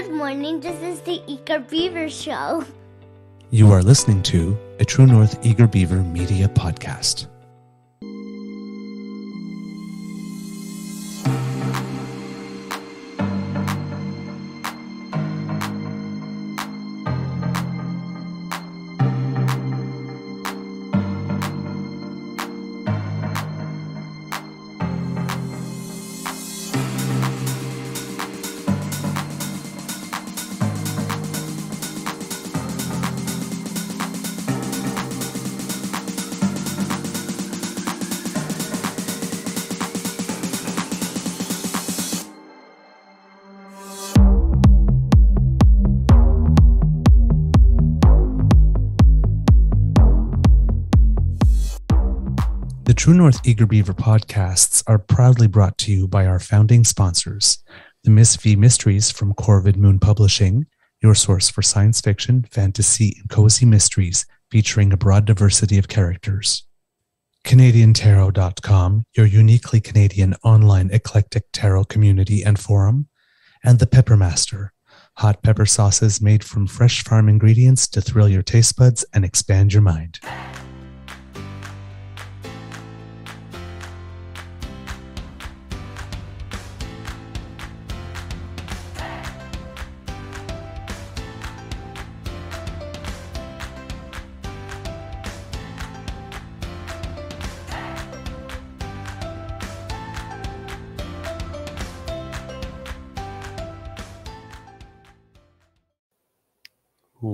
Good morning. This is the Eager Beaver Show. You are listening to a True North Eager Beaver Media Podcast. True North Eager Beaver podcasts are proudly brought to you by our founding sponsors, the Miss V Mysteries from Corvid Moon Publishing, your source for science fiction, fantasy, and cozy mysteries featuring a broad diversity of characters. CanadianTarot.com, your uniquely Canadian online eclectic tarot community and forum, and the Peppermaster, hot pepper sauces made from fresh farm ingredients to thrill your taste buds and expand your mind.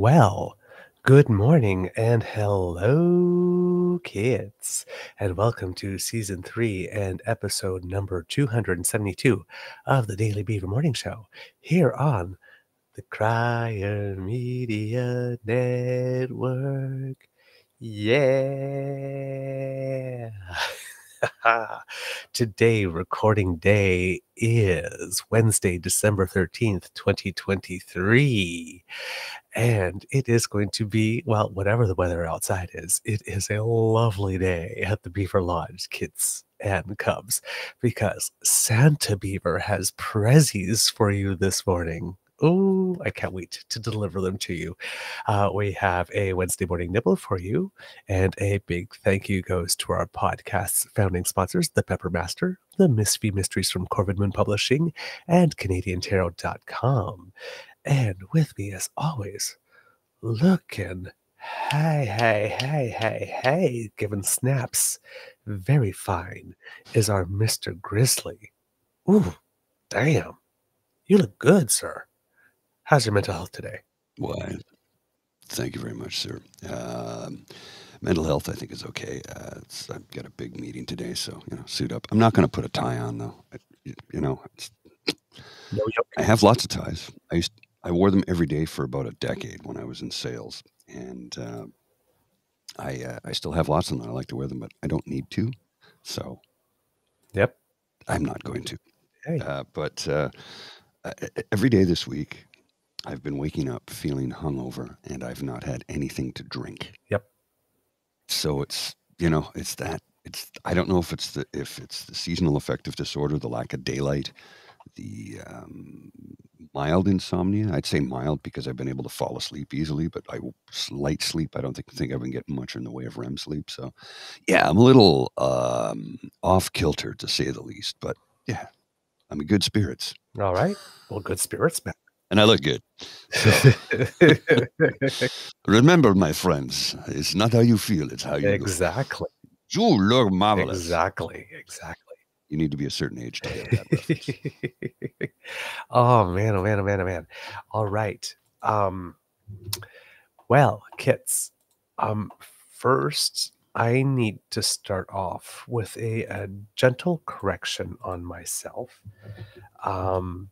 Well, good morning and hello, kids, and welcome to season three and episode number 272 of the Daily Beaver Morning Show here on the Crier Media Network. Yeah. Today, recording day is Wednesday, December 13th, 2023. And it is going to be, well, whatever the weather outside is, it is a lovely day at the Beaver Lodge, kids and cubs, because Santa Beaver has prezzies for you this morning. Oh, I can't wait to deliver them to you. Uh, we have a Wednesday morning nibble for you, and a big thank you goes to our podcast's founding sponsors, the Pepper Master, the Miss Mysteries from Corvid Moon Publishing, and CanadianTarot.com. And with me, as always, looking, hey, hey, hey, hey, hey, giving snaps, very fine, is our Mr. Grizzly. Ooh, damn, you look good, sir. How's your mental health today? Why? Thank you very much, sir. Um, mental health, I think, is okay. Uh, I've got a big meeting today, so you know, suit up. I'm not going to put a tie on though. I, you know, it's, No, I have lots of ties. I used I wore them every day for about a decade when I was in sales, and uh, I uh, I still have lots of them. I like to wear them, but I don't need to, so Yep. I'm not going to. Hey. Uh, but uh, uh, every day this week, I've been waking up feeling hungover, and I've not had anything to drink. Yep. So it's you know it's that it's I don't know if it's the if it's the seasonal affective disorder, the lack of daylight, the um, mild insomnia. I'd say mild because I've been able to fall asleep easily, but I light sleep. I don't think think I've been getting much in the way of REM sleep. So yeah, I'm a little um, off kilter to say the least. But yeah, I'm in good spirits All right. Well, good spirits, man. and I look good. So remember, my friends, it's not how you feel; it's how you look. exactly. You look marvelous. Exactly. Exactly. You need to be a certain age to get that. oh man, oh man, oh man, oh man. All right. Um well, kits. Um first I need to start off with a, a gentle correction on myself. Um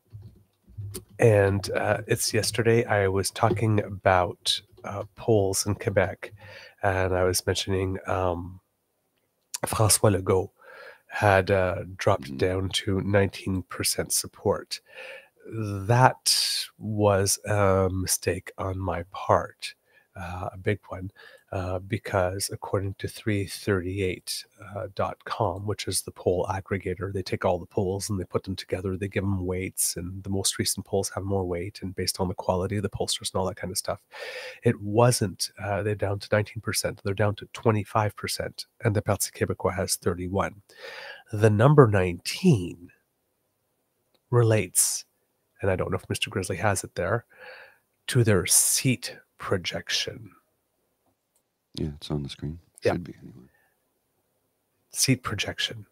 and uh, it's yesterday I was talking about uh, polls in Quebec, and I was mentioning um, Francois Legault had uh, dropped Mhm. down to 19% support. That was a mistake on my part, uh, a big one. Uh, because according to 338.com, which is the poll aggregator, they take all the polls and they put them together. They give them weights, and the most recent polls have more weight, and based on the quality of the pollsters and all that kind of stuff. It wasn't, uh, they're down to 19%, they're down to 25%, and the Parti Québécois has 31. The number 19 relates, and I don't know if Mr. Grizzly has it there, to their seat projection. Yeah, it's on the screen. Yeah. Should be anyway. Seat projection.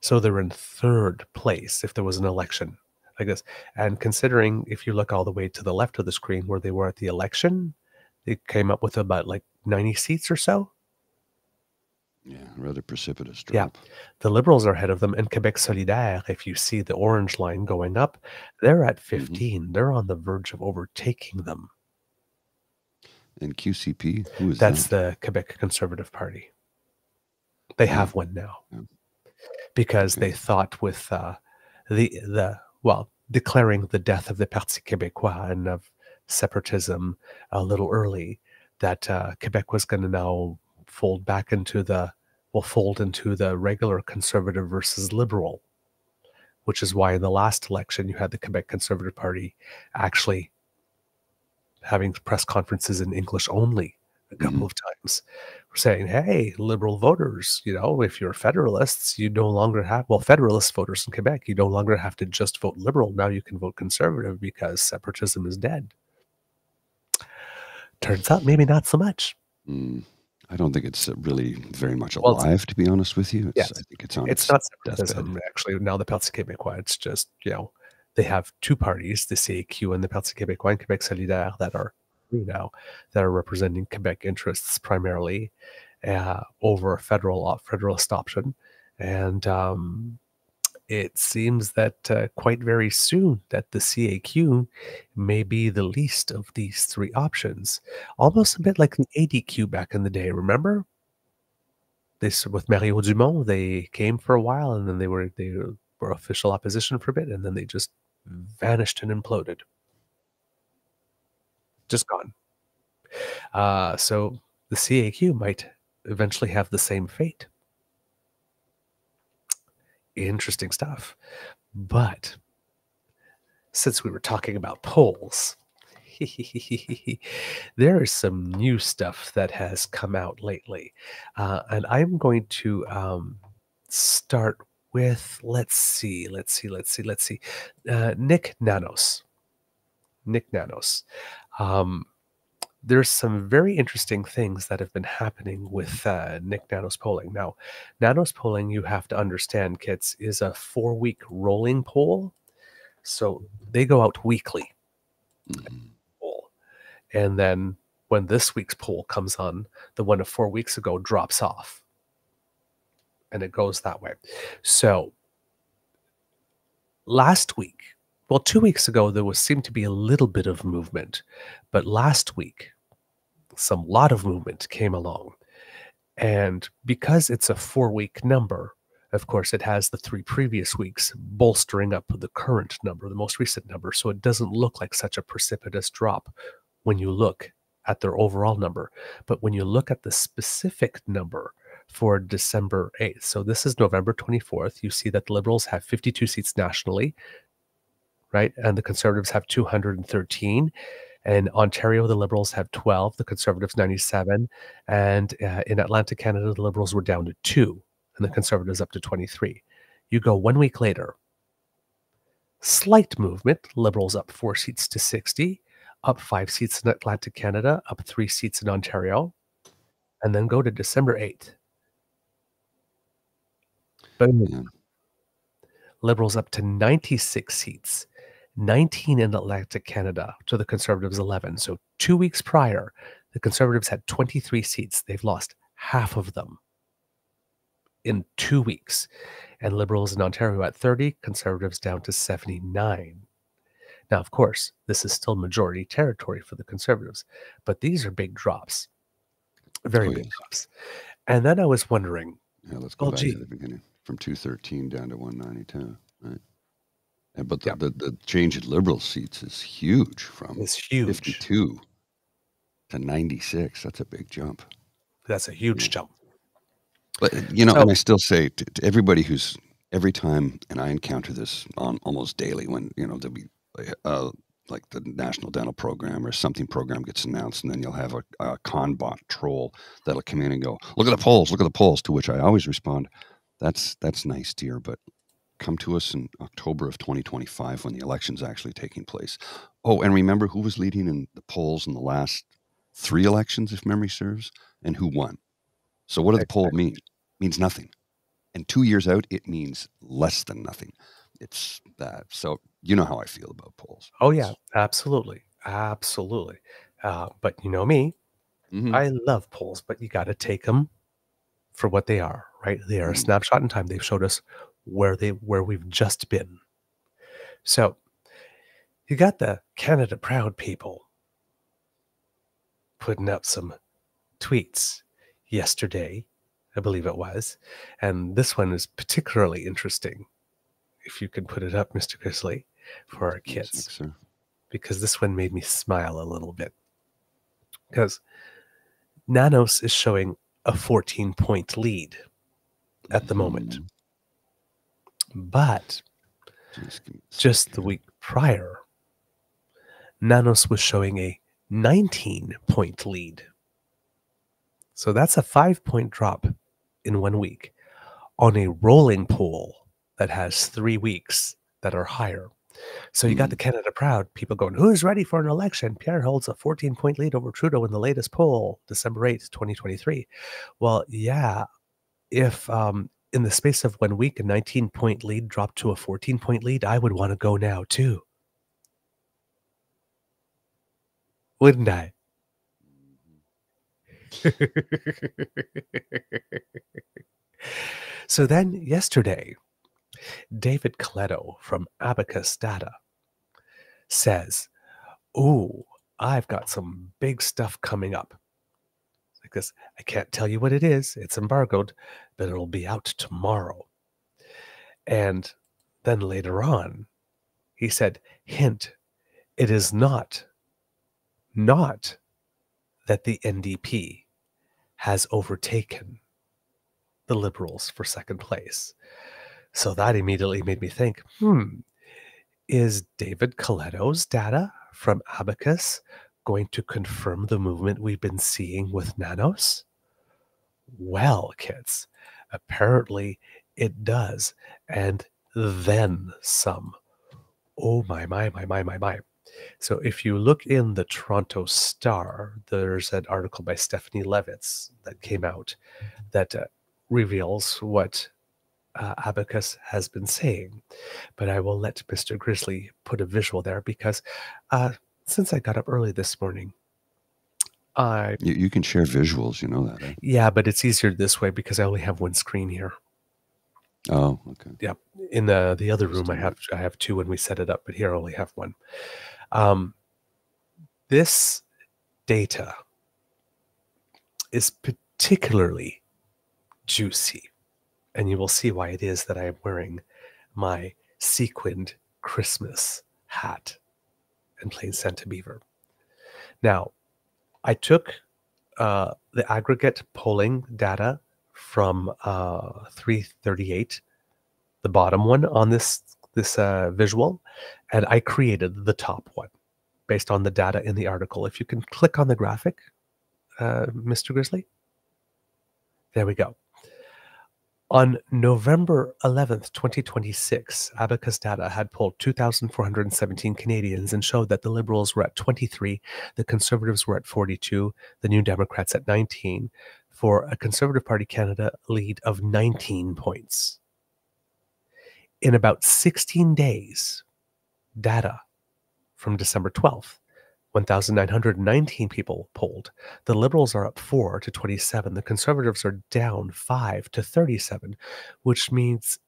So they're in third place if there was an election like this. And considering if you look all the way to the left of the screen where they were at the election, they came up with about like 90 seats or so. Yeah, rather precipitous drop. Yeah. The Liberals are ahead of them, and Quebec Solidaire, if you see the orange line going up, they're at mm-hmm. 15. They're on the verge of overtaking them. And QCP, who is That's that? the Quebec Conservative Party. They have one now Yeah. because Okay. they thought with uh, the the well declaring the death of the Parti Québécois and of separatism a little early that uh, Quebec was going to now fold back into the will fold into the regular conservative versus liberal, which is why in the last election you had the Quebec Conservative Party actually having press conferences in English only a couple of times saying, hey, liberal voters, you know, if you're federalists, you no longer have, well, federalist voters in Quebec, you no longer have to just vote liberal. Now you can vote conservative because separatism is dead. Turns out maybe not so much. Mm, I don't think it's really very much Well, alive, to be honest with you. It's, Yes. I think it's on It's its not deathbed. separatism, actually. Now the Parti Québécois, it's just, you know, they have two parties, the CAQ and the Parti Québécois and Quebec Solidaire, that are now, that are representing Quebec interests primarily uh, over a federal uh, federalist option. And um, it seems that uh, quite very soon that the CAQ may be the least of these three options. Almost a bit like the ADQ back in the day, remember? They s- with Mario Dumont, they came for a while and then they were they were official opposition for a bit and then they just vanished and imploded. Just gone. Uh, so the CAQ might eventually have the same fate. Interesting stuff. But since we were talking about polls, there is some new stuff that has come out lately. Uh, and I'm going to um, start with, let's see, let's see, let's see, let's see, uh, Nick Nanos. Nick Nanos. Um, there's some very interesting things that have been happening with uh, Nick Nanos polling. Now, Nanos polling, you have to understand, kids, is a four week rolling poll. So they go out weekly Mhm. poll. And then when this week's poll comes on, the one of four weeks ago drops off. And it goes that way. So last week, well, two weeks ago, there was seemed to be a little bit of movement, but last week, some lot of movement came along. And because it's a four week number, of course, it has the three previous weeks bolstering up the current number, the most recent number. So it doesn't look like such a precipitous drop when you look at their overall number. But when you look at the specific number for December 8th, so this is November 24th, you see that the Liberals have 52 seats nationally, right? And the Conservatives have 213. In Ontario, the Liberals have 12, the Conservatives 97. And uh, in Atlantic Canada, the Liberals were down to two, and the Conservatives up to 23. You go one week later, slight movement, Liberals up four seats to 60, up five seats in Atlantic Canada, up three seats in Ontario, and then go to December 8th. Boom. Yeah. Liberals up to 96 seats, 19 in Atlantic Canada to the Conservatives 11. So two weeks prior, the Conservatives had 23 seats. They've lost half of them in two weeks. And Liberals in Ontario at 30, Conservatives down to 79. Now, of course, this is still majority territory for the Conservatives, but these are big drops, very Oh, big yes. drops. And then I was wondering, Yeah, let's go Oh, back gee. to the beginning. From 213 down to 192, right? And, but the, Yeah. the, the change in liberal seats is huge from it's huge. 52 to 96. That's a big jump. That's a huge Yeah. jump. But you know, So- and I still say to, to everybody who's every time, and I encounter this on almost daily when you know there'll be uh, like the National Dental Program or something program gets announced, and then you'll have a, a con bot troll that'll come in and go, "Look at the polls! Look at the polls!" To which I always respond, "That's that's nice, dear, but." Come to us in October of 2025 when the election's actually taking place. Oh, and remember who was leading in the polls in the last three elections, if memory serves, and who won. So what do the poll mean? means nothing. And two years out, it means less than nothing. It's that. So you know how I feel about polls. Oh yeah, absolutely, absolutely. Uh, but you know me, Mhm. I love polls, but you got to take them for what they are. Right? They are a Mhm. snapshot in time. They've showed us where they where we've just been. So you got the Canada Proud people putting up some tweets yesterday, I believe it was, and this one is particularly interesting. If you could put it up, Mr. Grizzly, for our kids sir. because this one made me smile a little bit. Because Nanos is showing a 14 point lead at the moment. Mhm. But Just, give me a just the week prior, Nanos was showing a 19 point lead. So that's a five point drop in one week on a rolling pool that has three weeks that are higher. So you got the Canada Proud people going, Who's ready for an election? Pierre holds a 14 point lead over Trudeau in the latest poll, December 8th, 2023. Well, yeah, if um, in the space of one week a 19 point lead dropped to a 14 point lead, I would want to go now too. Wouldn't I? so then yesterday, David Coletto from Abacus Data says, Ooh, I've got some big stuff coming up. This, I can't tell you what it is. It's embargoed, but it'll be out tomorrow. And then later on, he said, Hint, it is not, not that the NDP has overtaken the Liberals for second place. So that immediately made me think, hmm, is David Coletto's data from Abacus going to confirm the movement we've been seeing with nanos? Well, kids, apparently it does. And then some. Oh my, my, my, my, my, my. So if you look in the Toronto Star, there's an article by Stephanie Levitz that came out that uh, reveals what uh, Abacus has been saying. But I will let Mr. Grizzly put a visual there because uh, since I got up early this morning, I You, you can share visuals. You know that. Eh? yeah, but it's easier this way because I only have one screen here. Oh, okay. Yep. In the the other room, I have I have two when we set it up, but here I only have one. Um, this data is particularly juicy, and you will see why it is that I am wearing my sequined Christmas hat and playing Santa Beaver. Now, I took uh, the aggregate polling data from uh, 338, the bottom one on this this uh, visual, and I created the top one based on the data in the article. If you can click on the graphic, uh, Mr. Grizzly, there we go. On November 11th, 2026, Abacus Data had polled 2,417 Canadians and showed that the Liberals were at 23, the Conservatives were at 42, the New Democrats at 19, for a Conservative Party Canada lead of 19 points. In about 16 days, data from December 12th, 1,919 people polled. The Liberals are up 4 to 27. The Conservatives are down 5 to 37, which means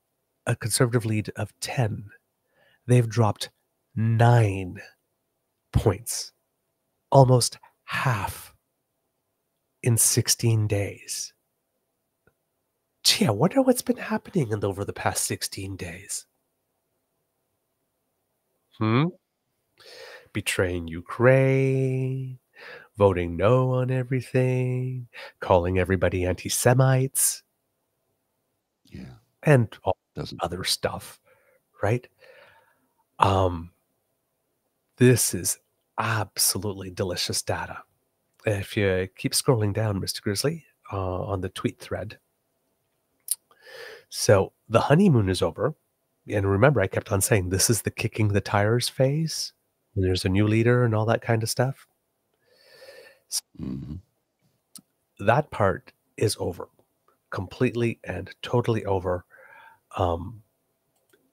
a Conservative lead of 10. They've dropped 9 points, almost half in 16 days. Gee, I wonder what's been happening in over the past 16 days. Hmm? Betraying Ukraine, voting no on everything, calling everybody anti Semites, Yeah. and all Doesn't. other stuff, right? Um, this is absolutely delicious data. If you keep scrolling down, Mr. Grizzly, uh, on the tweet thread. So the honeymoon is over. And remember, I kept on saying this is the kicking the tires phase. When there's a new leader and all that kind of stuff. hmm That part is over completely and totally over. Um,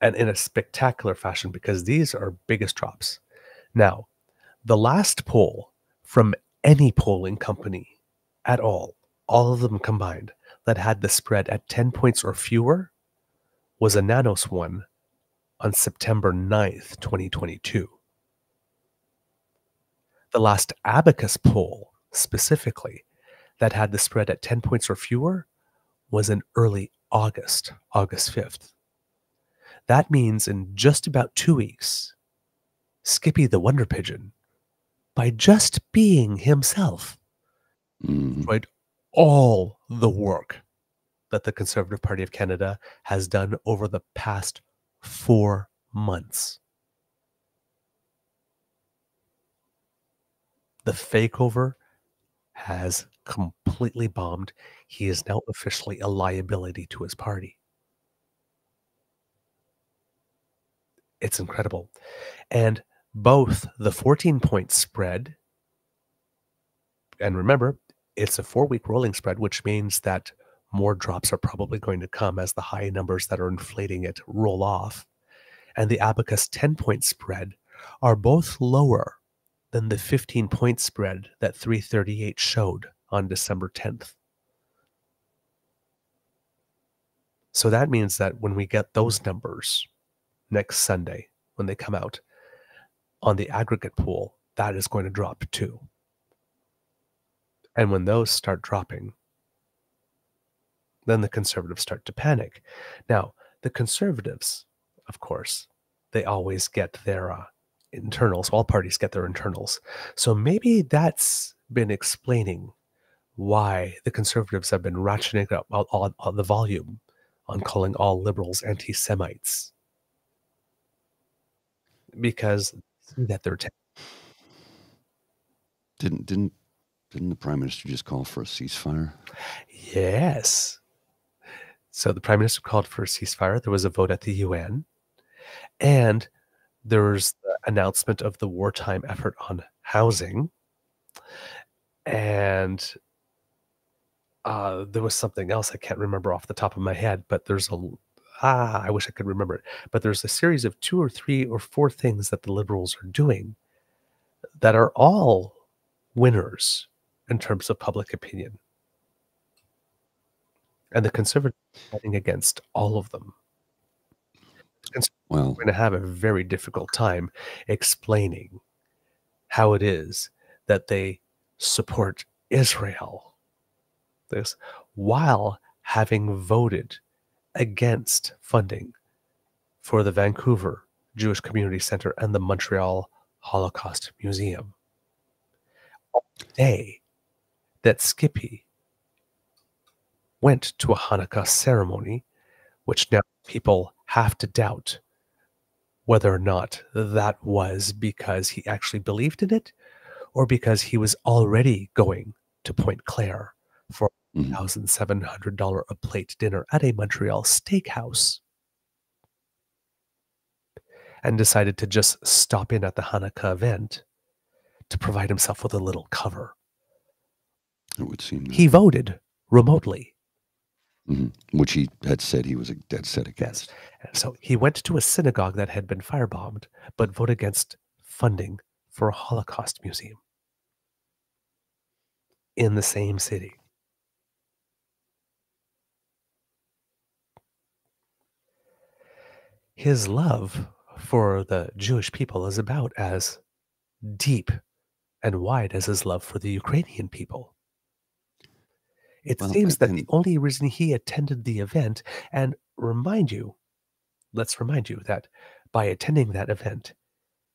and in a spectacular fashion because these are biggest drops. Now, the last poll from any polling company at all, all of them combined, that had the spread at 10 points or fewer was a Nanos one on September 9th, 2022. The last Abacus poll, specifically, that had the spread at 10 points or fewer was in early August, August 5th. That means in just about two weeks, Skippy the Wonder Pigeon, by just being himself, mm. destroyed all the work that the Conservative Party of Canada has done over the past four months. The fakeover has completely bombed. He is now officially a liability to his party. It's incredible. And both the 14 point spread, and remember, it's a four week rolling spread, which means that more drops are probably going to come as the high numbers that are inflating it roll off. And the Abacus 10 point spread are both lower than the 15 point spread that 338 showed on December 10th. So that means that when we get those numbers next Sunday, when they come out on the aggregate pool, that is going to drop too. And when those start dropping, then the conservatives start to panic. Now, the conservatives, of course, they always get their uh, internals. All parties get their internals. So maybe that's been explaining why the conservatives have been ratcheting up all, all, all the volume on calling all liberals anti Semites. Because that they're ta- Didn't didn't didn't the prime minister just call for a ceasefire? Yes. So the prime minister called for a ceasefire. There was a vote at the UN, and there was the announcement of the wartime effort on housing, and uh, there was something else I can't remember off the top of my head. But there's a ah, I wish I could remember it. But there's a series of two or three or four things that the liberals are doing that are all winners in terms of public opinion. And the conservatives are fighting against all of them. Well, We're going to have a very difficult time explaining how it is that they support Israel. This while having voted against funding for the Vancouver Jewish Community Center and the Montreal Holocaust Museum. Day that Skippy went to a Hanukkah ceremony, which now people have to doubt whether or not that was because he actually believed in it or because he was already going to Pointe-Claire for mhm. $1,700 a plate dinner at a Montreal steakhouse and decided to just stop in at the Hanukkah event to provide himself with a little cover. it would seem He voted remotely. Mhm, which he had said he was a dead set against. And So he went to a synagogue that had been firebombed, but voted against funding for a Holocaust museum in the same city. His love for the Jewish people is about as deep and wide as his love for the Ukrainian people. It Well, seems that the only reason he attended the event, and remind you, let's remind you that by attending that event,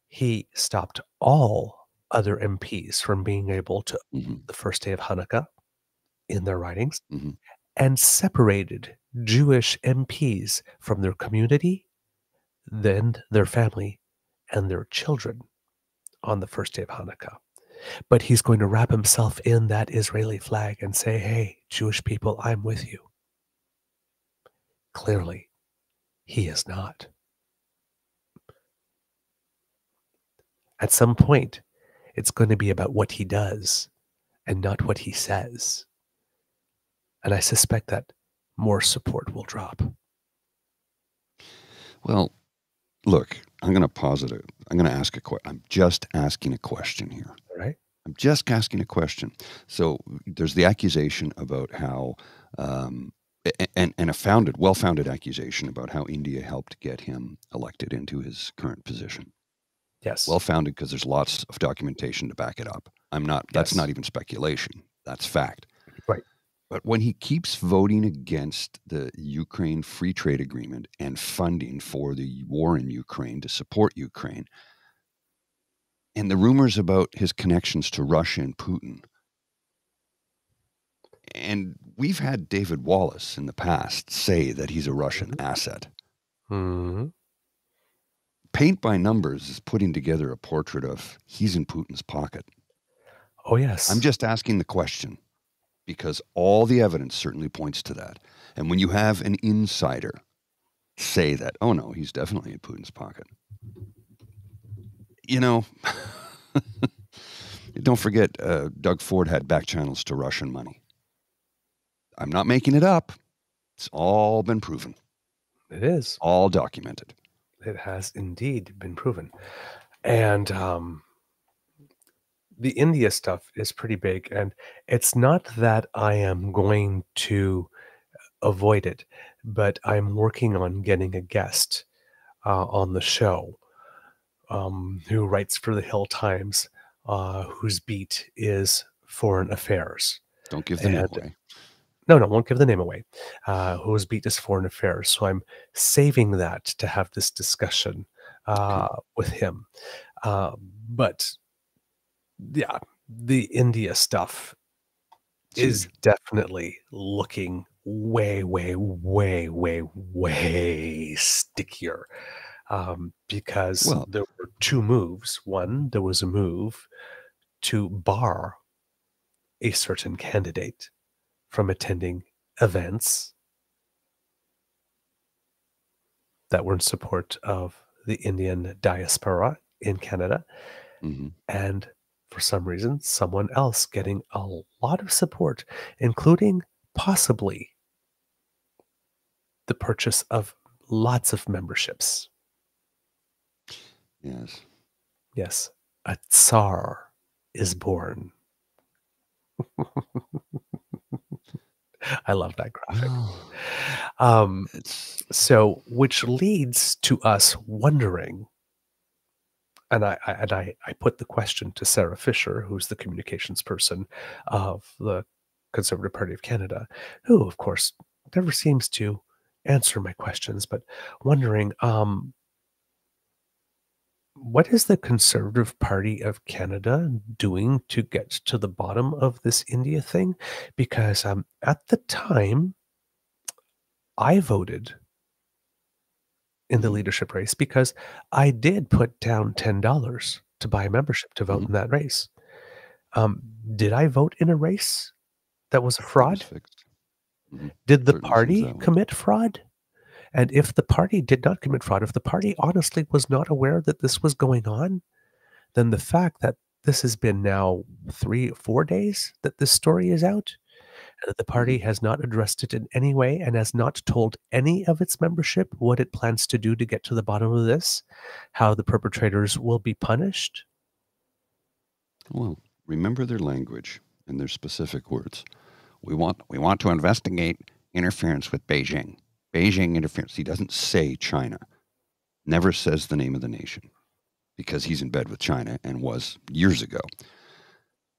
he stopped all other MPs from being able to Mhm. the first day of Hanukkah in their writings Mhm. and separated Jewish MPs from their community, then their family, and their children on the first day of Hanukkah. But he's going to wrap himself in that Israeli flag and say, Hey, Jewish people, I'm with you. Clearly, he is not. At some point, it's going to be about what he does and not what he says. And I suspect that more support will drop. Well, look, I'm going to posit it. I'm going to ask a question. I'm just asking a question here. Right. I'm just asking a question. So there's the accusation about how, um, and, and a founded, well founded accusation about how India helped get him elected into his current position. Yes. Well founded because there's lots of documentation to back it up. I'm not, that's Yes. not even speculation. That's fact. But when he keeps voting against the Ukraine free trade agreement and funding for the war in Ukraine to support Ukraine, and the rumors about his connections to Russia and Putin, and we've had David Wallace in the past say that he's a Russian Mhm. asset. hmm Paint by numbers is putting together a portrait of he's in Putin's pocket. Oh, yes. I'm just asking the question because all the evidence certainly points to that. And when you have an insider say that, oh no, he's definitely in Putin's pocket, you know, don't forget uh, Doug Ford had back channels to Russian money. I'm not making it up. It's all been proven, It is. all documented. It has indeed been proven. And um, the India stuff is pretty big. And it's not that I am going to avoid it, but I'm working on getting a guest uh, on the show um, who writes for the Hill Times, uh, whose beat is foreign affairs. Don't give the name And- away. No, no, won't give the name away. Uh, whose beat is foreign affairs. So I'm saving that to have this discussion uh, with him. Uh, but yeah, the India stuff is definitely looking way, way, way, way, way stickier. Um, because Well- there were two moves. One, there was a move to bar a certain candidate from attending events that were in support of the Indian diaspora in Canada. Mhm. And for some reason, someone else getting a lot of support, including possibly the purchase of lots of memberships. Yes. Yes, a Tsar is born. I love that graphic. Um, so, which leads to us wondering, and I, I and I, I put the question to Sarah Fisher, who's the communications person of the Conservative Party of Canada, who, of course, never seems to answer my questions, but wondering, um, what is the Conservative Party of Canada doing to get to the bottom of this India thing? Because um, at the time, I voted in the Mhm. leadership race because I did put down ten dollars to buy a membership to vote Mhm. in that race. Um, did I vote in a race that was a fraud? Did the party commit fraud? And if the party did not commit fraud, if the party honestly was not aware that this was going on, then the fact that this has been now three, four days that this story is out, the party mm-hmm. has not addressed it in any way and has not told any of its membership what it plans to do to get to the bottom of this, how the perpetrators will be punished. Well, remember their language and their specific words. We want we want to investigate interference with Beijing. Beijing interference. He doesn't say China. Never says the name of the nation because he's in bed with China and was years ago.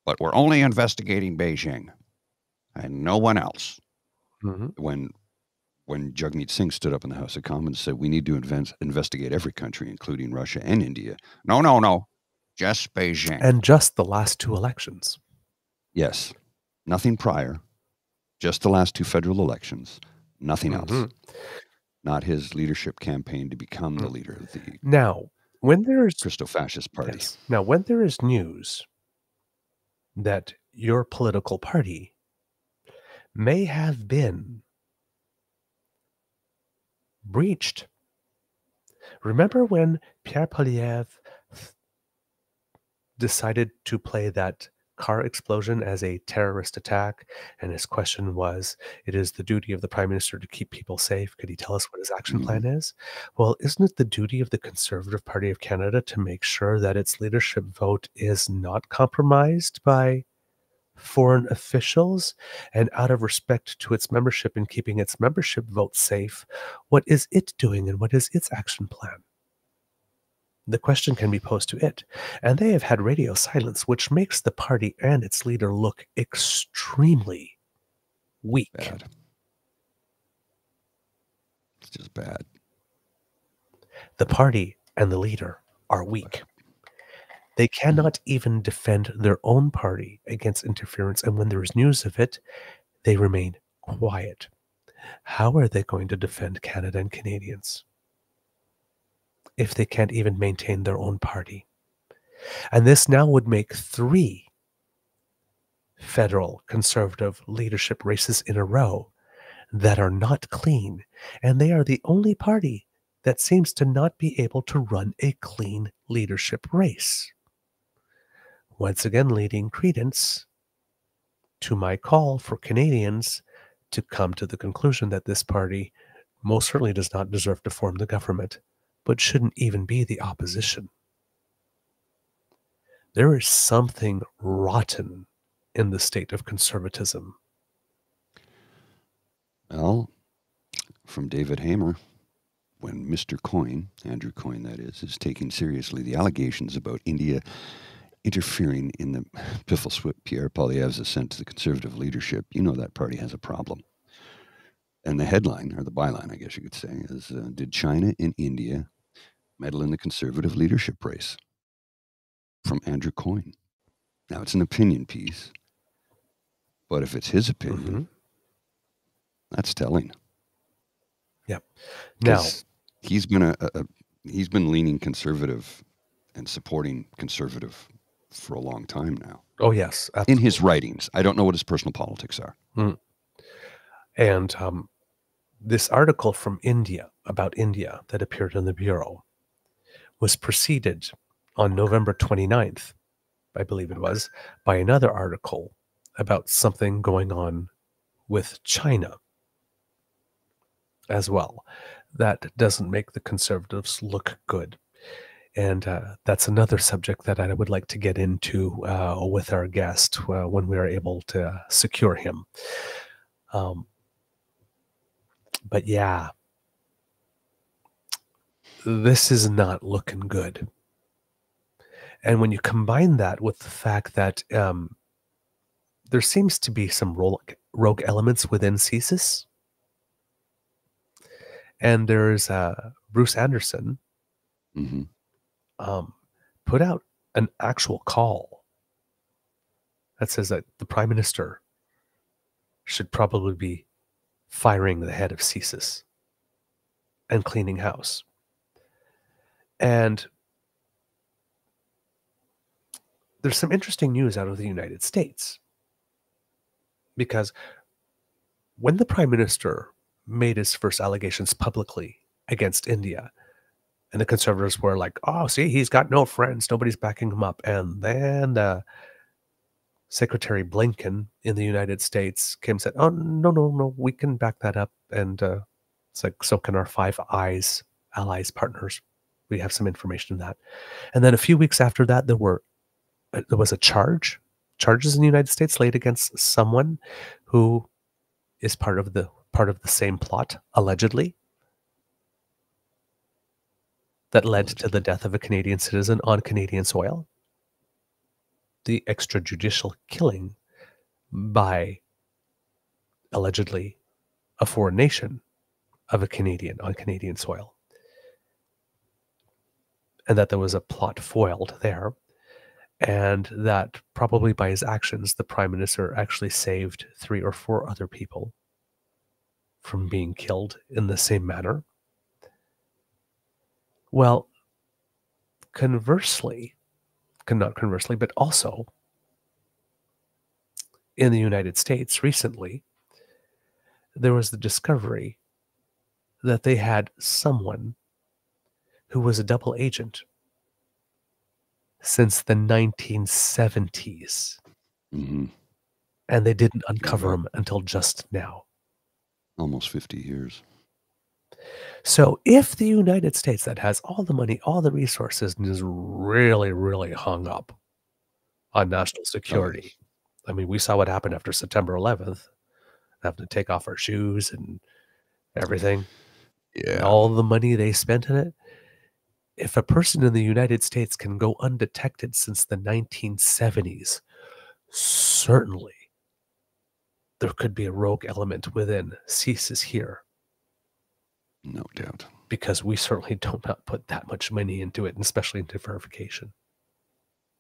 But we're only investigating Beijing and no one else. When when Jagmeet Singh stood up in the House of Commons and said we need to invent, investigate every country, including Russia and India. No, no, no. Just Beijing. and just the last two elections. yes. Nothing prior. Just the last two federal elections. Nothing else. Mhm. Not his leadership campaign to become the Mm. leader of the Now, when there is Christo fascist party. Yes. Now, when there is news that your political party may have been breached, remember when Pierre Poilievre decided to play that car explosion as a terrorist attack? And his question was, It is the duty of the prime minister to keep people safe. Could he tell us what his action Mhm. plan is? Well, isn't it the duty of the Conservative Party of Canada to make sure that its leadership vote is not compromised by foreign officials? And out of respect to its membership and keeping its membership vote safe, what is it doing and what is its action plan? The question can be posed to it. And they have had radio silence, which makes the party and its leader look extremely weak. Bad. It's just bad. the party and the leader are weak. They mm-hmm. cannot even defend their own party against interference, and when there is news of it, they remain quiet. How are they going to defend Canada and Canadians if they can't even maintain their own party? And this now would make three federal conservative leadership races in a row that are not clean, and they are the only party that seems to not be able to run a clean leadership race. Once again, leading credence to my call for Canadians to come to the conclusion that this party most certainly does not deserve to form the government, but shouldn't even be the opposition. There is something rotten in the state of conservatism. Well, from David Hamer, when Mr. Coyne, Andrew Coyne that is, is taking seriously the allegations about India interfering in the piffle swip Pierre Poilievre's ascent to the conservative leadership, you know that party has a problem. And the headline, or the byline, I guess you could say, is uh, Did China and India meddle in the conservative leadership race? From Andrew Coyne. Now, it's an opinion piece, but if it's his opinion, Mhm. that's telling. Now, 'Cause he's been a, a, a he's been leaning conservative and supporting conservative for a long time now oh yes, in his writings. I don't know what his personal politics are. And um, this article from India about India that appeared in the Bureau was preceded on November 29th, I believe it was, by another article about something going on with China as well. That doesn't make the conservatives look good. And uh, that's another subject that I would like to get into uh, with our guest uh, when we are able to secure him. Um, but yeah, this is not looking good. And when you combine that with the fact that um, there seems to be some rogue, rogue elements within CSIS, and there's uh, Bruce Anderson hmm um, put out an actual call that says that the prime minister should probably be firing the head of CSIS and cleaning house. And there's some interesting news out of the United States because when the prime minister made his first allegations publicly against India, and the conservatives were like, "Oh, see, he's got no friends. Nobody's backing him up." And then uh, Secretary Blinken in the United States came and said, "Oh, no, no, no, we can back that up." And uh, it's like, so can our Five Eyes allies, partners. We have some information in that. And then a few weeks after that, there were uh, there was a charge, charges in the United States laid against someone who is part of the part of the same plot, allegedly that led to the death of a Canadian citizen on Canadian soil. The extrajudicial killing by allegedly a foreign nation of a Canadian on Canadian soil. And that there was a plot foiled there. and that probably by his actions, the prime minister actually saved three or four other people from being killed in the same manner. Well, conversely, not conversely, but also in the United States recently, there was the discovery that they had someone who was a double agent since the 1970s, hmm and they didn't uncover him until just now. Almost 50 years. So, if the United States, that has all the money, all the resources, and is really, really hung up on national security, I mean, we saw what happened after September 11th, having to take off our shoes and everything, and Yeah. all the money they spent in it. If a person in the United States can go undetected since the 1970s, certainly there could be a rogue element within CSIS here No doubt. because we certainly don't not put that much money into it, and especially into verification.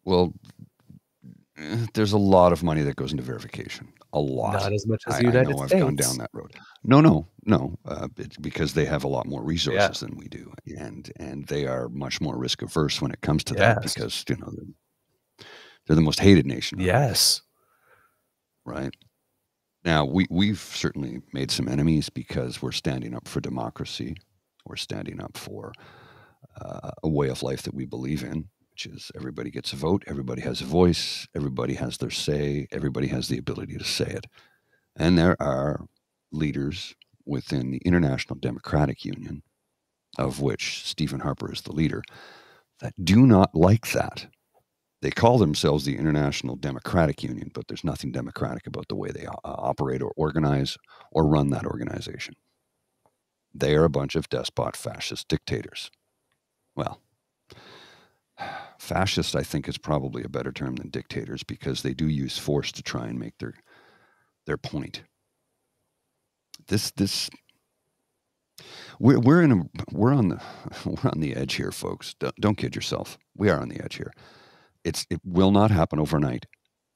Well, there's a lot of money that goes into verification. A lot. Not as much as I, the I United know States. I've gone down that road. No, no, no. Uh, it's because they have a lot more resources than we do, and and they are much more risk averse when it comes to that because you know they're, they're the most hated nation. on earth, Yes. right. Now we we've certainly made some enemies because we're standing up for democracy. We're standing up for uh, a way of life that we believe in, which is everybody gets a vote, everybody has a voice, everybody has their say, everybody has the ability to say it. And there are leaders within the International Democratic Union, of which Stephen Harper is the leader, that do not like that. They call themselves the International Democratic Union, but there's nothing democratic about the way they uh, operate or organize or run that organization. They are a bunch of despot fascist dictators. Well, fascist, I think, is probably a better term than dictators because they do use force to try and make their their point. This this we're we're in a we're on the we're on the edge here, folks. Don't, don't kid yourself. We are on the edge here. It's it will not happen overnight,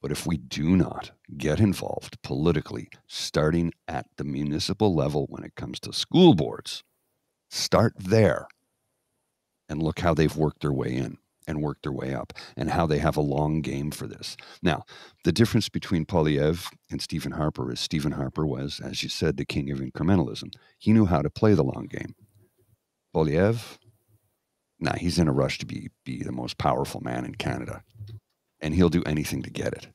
but if we do not get involved politically, starting at the municipal level when it comes to school boards, start there and look how they've worked their way in and worked their way up and how they have a long game for this. Now, the difference between Poilievre and Stephen Harper is Stephen Harper was, as you said, the king of incrementalism. He knew how to play the long game. Poilievre, nah, he's in a rush to be, be the most powerful man in Canada, and he'll do anything to get it.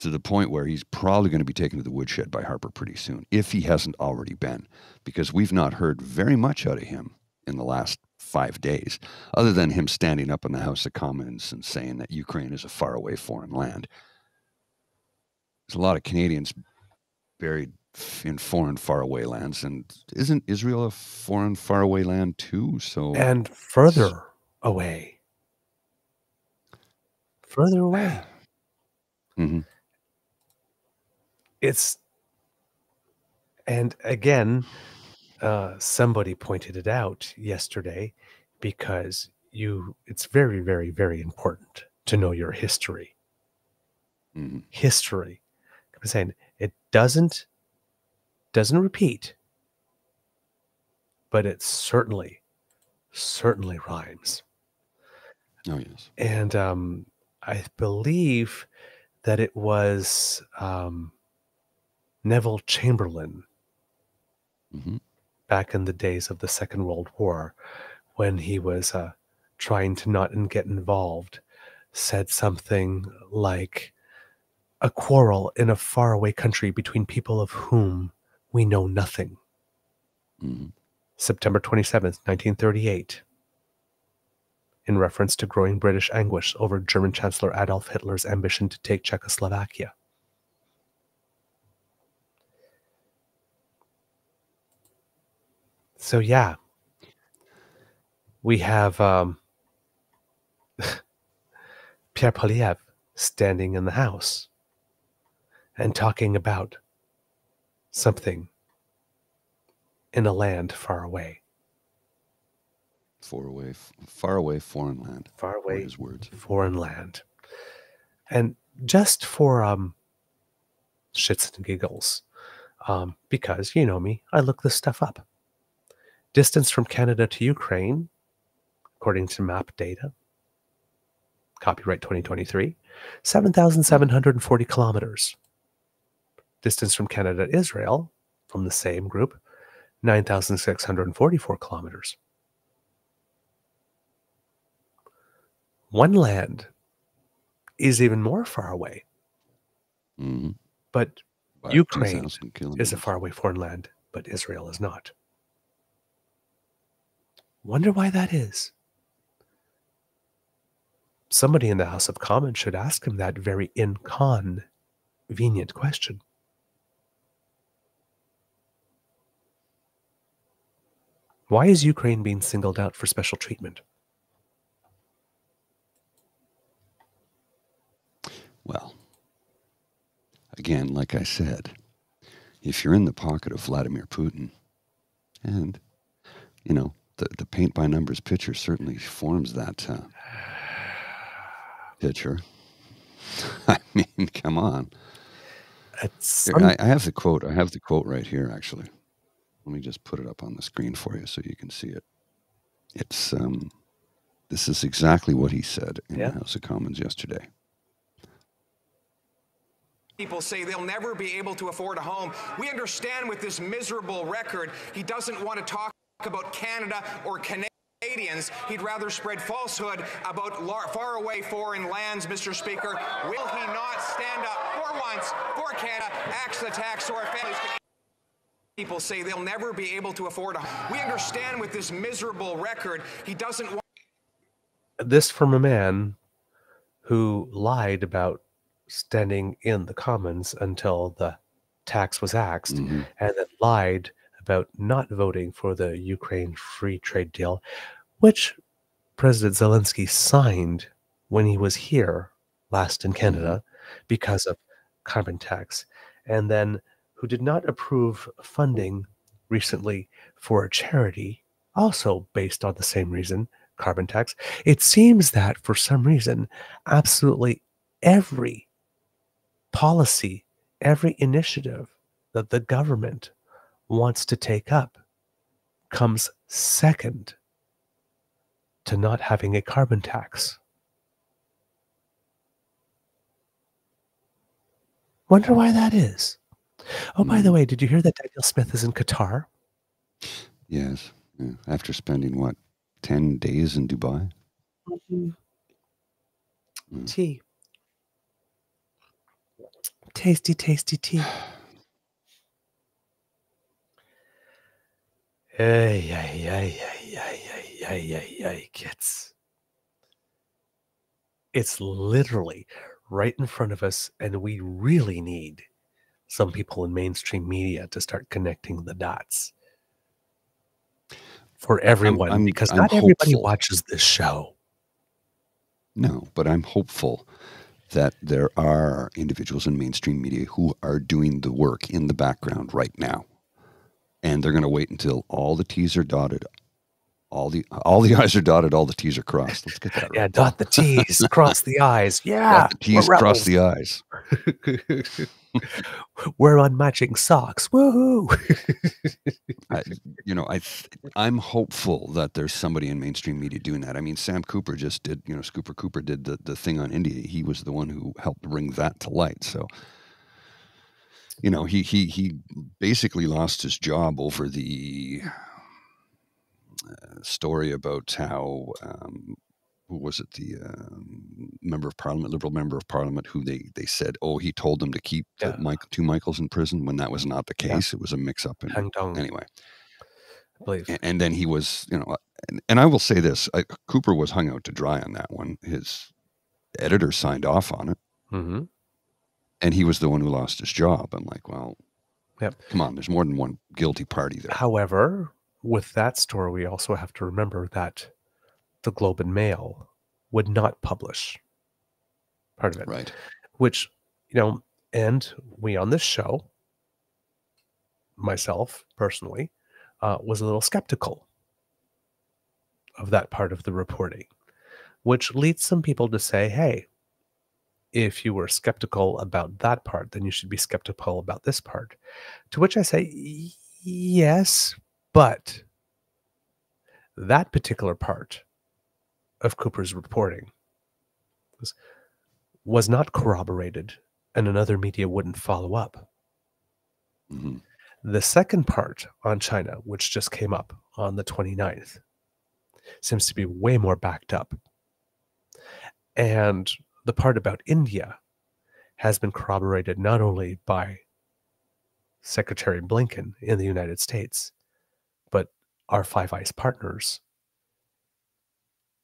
To the point where he's probably going to be taken to the woodshed by Harper pretty soon, if he hasn't already been, because we've not heard very much out of him in the last five days, other than him standing up in the House of Commons and saying that Ukraine is a faraway foreign land. There's a lot of Canadians buried in foreign faraway lands, and isn't Israel a foreign faraway land too? So And further away. Further away. Mhm. It's and again, uh, somebody pointed it out yesterday because you it's very, very, very important to know your history. Mhm. History. I'm saying it doesn't doesn't repeat, but it certainly, certainly rhymes. oh yes, and um, I believe that it was um, Neville Chamberlain hmm back in the days of the Second World War, when he was uh, trying to not get involved, said something like, "A quarrel in a faraway country between people of whom we know nothing." hmm September 27th, 1938, in reference to growing British anguish over German Chancellor Adolf Hitler's ambition to take Czechoslovakia. So, yeah, we have um, Pierre Poilievre standing in the house and talking about something in a land far away. far away, far away foreign land. Far away his words. foreign land. And just for um, shits and giggles, um, because you know me, I look this stuff up. Distance from Canada to Ukraine, according to map data, copyright 2023, 7,740 kilometers. Distance from Canada to Israel, from the same group, 9,644 kilometers. One land is even more far away, hmm but Ukraine is a faraway foreign land, but Israel is not. Wonder why that is. Somebody in the House of Commons should ask him that very inconvenient question. Why is Ukraine being singled out for special treatment? Well, again, like I said, if you're in the pocket of Vladimir Putin, and, you know, the, the paint by numbers picture certainly forms that uh, picture. I mean, come on. Here, I, I have the quote. I have the quote right here, actually. Let me just put it up on the screen for you so you can see it. It's um, this is exactly what he said in Yeah. the House of Commons yesterday. People say they'll never be able to afford a home. We understand with this miserable record, he doesn't want to talk about Canada or Canadians. He'd rather spread falsehood about lar- faraway foreign lands, Mr. Speaker. Will he not stand up for once for Canada, axe the tax or our families can. People say they'll never be able to afford a home. We understand with this miserable record, he doesn't want. this from a man who lied about standing in the Commons until the tax was axed, Mhm. and then lied about not voting for the Ukraine free trade deal, which President Zelensky signed when he was here last in Canada because of carbon tax, and then who did not approve funding recently for a charity, also based on the same reason, carbon tax. It seems that for some reason, absolutely every policy, every initiative that the government wants to take up comes second to not having a carbon tax. Wonder why that is. Oh, by the Hmm. way, did you hear that Danielle Smith is in Qatar? Yes. yeah. After spending what, ten days in Dubai? Mm. Tea. Tasty, tasty tea. Ay, ay, ay, ay, ay, ay, ay, ay, ay, kids. It's literally right in front of us, and we really need some people in mainstream media to start connecting the dots for everyone I'm- because I'm not everybody watches this show. No, but I'm hopeful that there are individuals in mainstream media who are doing the work in the background right now. And they're going to wait until all the T's are dotted, all the all the I's are dotted, all the T's are crossed. Let's get that right. Yeah, dot the T's, cross the I's. Yeah, Dot the T's, cross the I's. We're on matching socks. Woohoo! I, you know, I I'm hopeful that there's somebody in mainstream media doing that. I mean, Sam Cooper just did, you know, Scooper Cooper did the, the thing on India. He was the one who helped bring that to light. So, you know, he he he basically lost his job over the uh, story about how um, who was it the um, member of parliament, liberal member of parliament, who they they said, oh, he told them to keep Yeah. the Michael, two Michaels in prison when that was not the Yeah. case. It was a mix up. And anyway, I believe. a- and then he was, you know, uh, and, and I will say this: I, Cooper was hung out to dry on that one. His editor signed off on it, hmm and he was the one who lost his job. I'm like, well, Yep. come on, there's more than one guilty party there. However, with that story, we also have to remember that the Globe and Mail would not publish part of it, Right? which, you know, and we on this show, myself personally, uh, was a little skeptical of that part of the reporting, which leads some people to say, hey, if you were skeptical about that part, then you should be skeptical about this part. To which I say, yes, but that particular part of Cooper's reporting was, was not corroborated, and another media wouldn't follow up. Mhm. The second part on China, which just came up on the 29th, seems to be way more backed up. And the part about India has been corroborated not only by Secretary Blinken in the United States, but our Five Eyes partners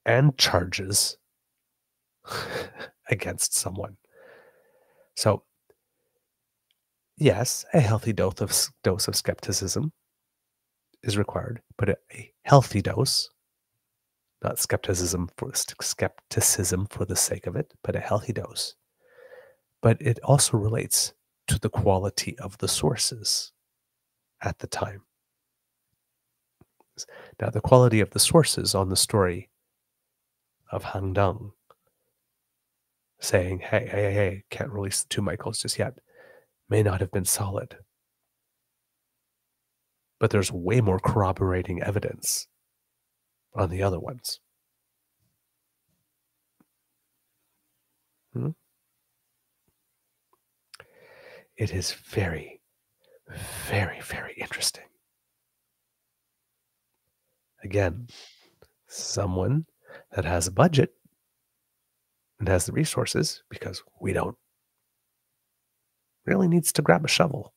and charges against someone. So, yes, a healthy dose of dose of skepticism is required, but a, healthy dose, not skepticism for skepticism for the sake of it, but a healthy dose. But it also relates to the quality of the sources at the time. Now, the quality of the sources on the story of Han Dong saying, hey, hey, hey, hey, can't release the two Michaels just yet, may not have been solid. But there's way more corroborating evidence on the other ones. Hmm? It is very, very, very interesting. Again, someone that has a budget and has the resources, because we don't, really needs to grab a shovel,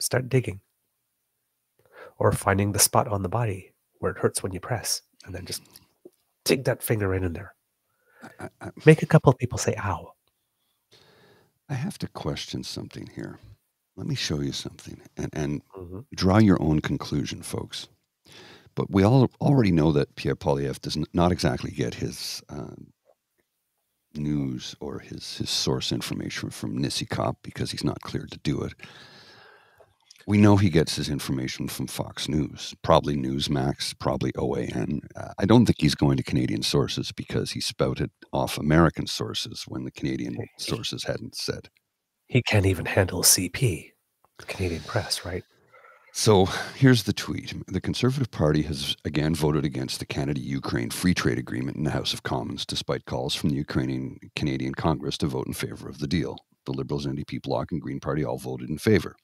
start digging, or finding the spot on the body where it hurts when you press, and then just dig that finger in in there. I, I, Make a couple of people say ow. I have to question something here. Let me show you something and, and Mhm. draw your own conclusion, folks. But we all already know that Pierre Poilievre does not exactly get his um, news or his, his source information from NSICOP because he's not cleared to do it. We know he gets his information from Fox News, probably Newsmax, probably OAN. Uh, I don't think he's going to Canadian sources because he spouted off American sources when the Canadian sources hadn't said. He can't even handle CP, the Canadian press, right? So here's the tweet. The Conservative Party has again voted against the Canada Ukraine Free Trade Agreement in the House of Commons, despite calls from the Ukrainian Canadian Congress to vote in favor of the deal. The Liberals, NDP Bloc, and Green Party all voted in favor.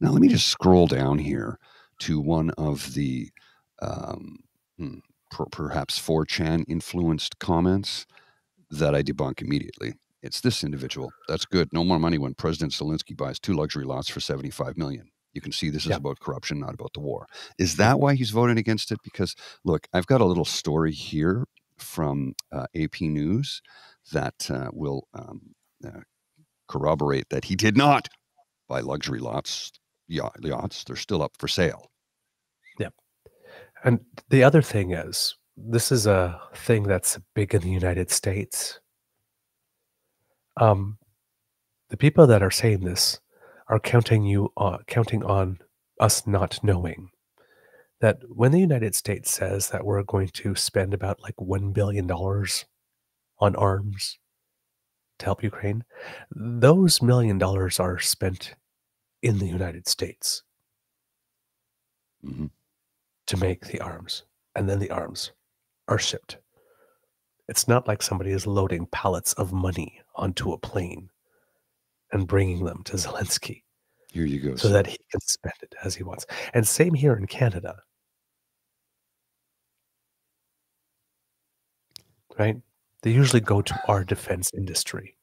Now, let me just scroll down here to one of the um, hmm, per- perhaps 4chan influenced comments that I debunk immediately. It's this individual. That's good. No more money when President Zelensky buys two luxury lots for 75 million. You can see this is about corruption, not about the war. Is that why he's voting against it? Because look, I've got a little story here from uh, AP News that uh, will um, uh, corroborate that he did not buy luxury lots, yachts. They're still up for sale. Yep. And the other thing is, this is a thing that's big in the United States. Um, the people that are saying this are counting you on, counting on us not knowing that when the United States says that we're going to spend about like one billion dollars on arms to help Ukraine, those million dollars are spent in the United States Mhm. to make the arms, and then the arms are shipped. It's not like somebody is loading pallets of money onto a plane and bringing them to Zelensky Here you go. so that he can spend it as he wants. And same here in Canada. Right? They usually go to our defense industry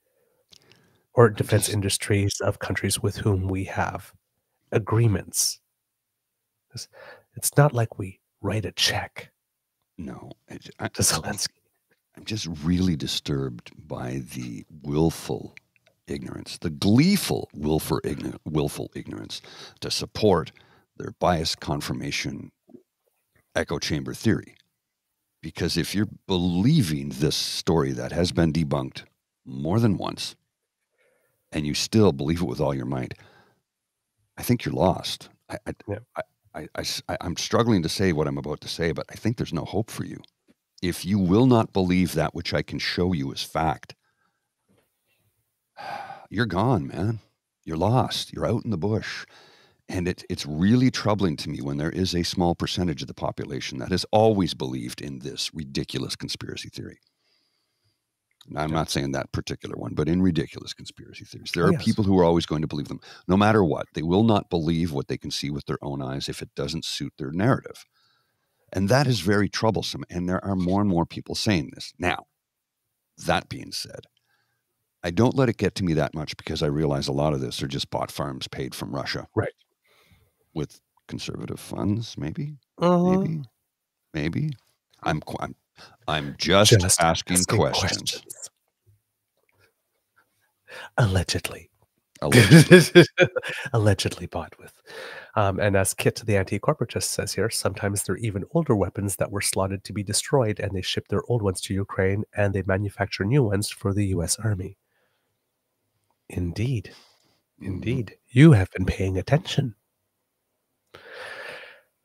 or defense just- industries of countries with whom we have agreements. It's, it's not like we write a check no, I, I, to Zelensky. I'm just really disturbed by the willful ignorance, the gleeful willful, igno- willful ignorance to support their bias confirmation echo chamber theory. Because if you're believing this story that has been debunked more than once, and you still believe it with all your might, I think you're lost. I, I, Yeah. I, I, I, s- I- I'm struggling to say what I'm about to say, but I think there's no hope for you. If you will not believe that which I can show you as fact, you're gone, man. You're lost. You're out in the bush. And it, it's really troubling to me when there is a small percentage of the population that has always believed in this ridiculous conspiracy theory. And I'm not saying that particular one, but in ridiculous conspiracy theories. There Oh, are yes. people who are always going to believe them, no matter what. They will not believe what they can see with their own eyes if it doesn't suit their narrative. And that is very troublesome. And there are more and more people saying this. Now, that being said, I don't let it get to me that much because I realize a lot of this are just bot farms paid from Russia. Right. With conservative funds, maybe, Uh, maybe, maybe. I'm qu- I'm, I'm just, just asking, asking questions. Allegedly. Allegedly. Allegedly bought with. Um, and as Kit the anti corporatist says here, sometimes they're even older weapons that were slotted to be destroyed, and they ship their old ones to Ukraine and they manufacture new ones for the US Army. Indeed. Mhm. Indeed. You have been paying attention.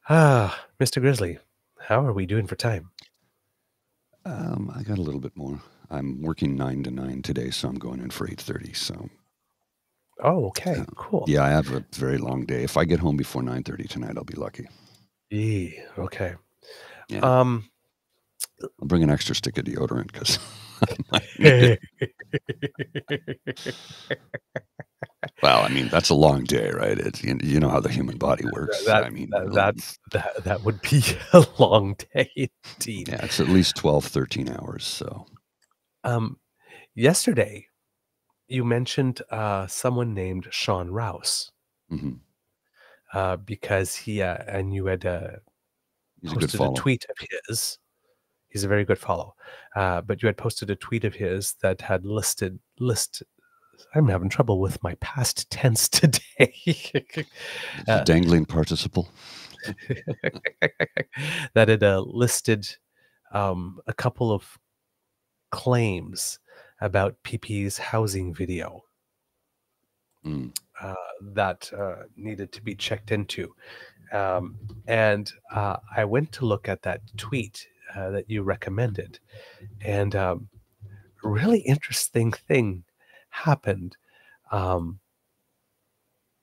Ah, Mr. Grizzly, how are we doing for time? Um, I got a little bit more. I'm working nine to nine today, so I'm going in for eight thirty. So Oh, okay, Yeah. cool. yeah, I have a very long day. If I get home before nine thirty tonight, I'll be lucky. Yee, okay. Yeah. Um, I'll bring an extra stick of deodorant because. well, I mean that's a long day, right? It's you, you know how the human body works. that, I mean, that, that's that, that would be a long day indeed. yeah, it's at least 12, 13 hours. So Um, yesterday, you mentioned uh, someone named Sean Rouse mhm. uh, because he uh, and you had uh, he's a posted a, follow. tweet of his. He's a very good follow, uh, but you had posted a tweet of his that had listed list. I'm having trouble with my past tense today. A uh, dangling participle. that had uh, listed um, a couple of claims about PP's housing video Mm. uh, that uh, needed to be checked into. Um, and uh, I went to look at that tweet uh, that you recommended, and um, really interesting thing happened. Um,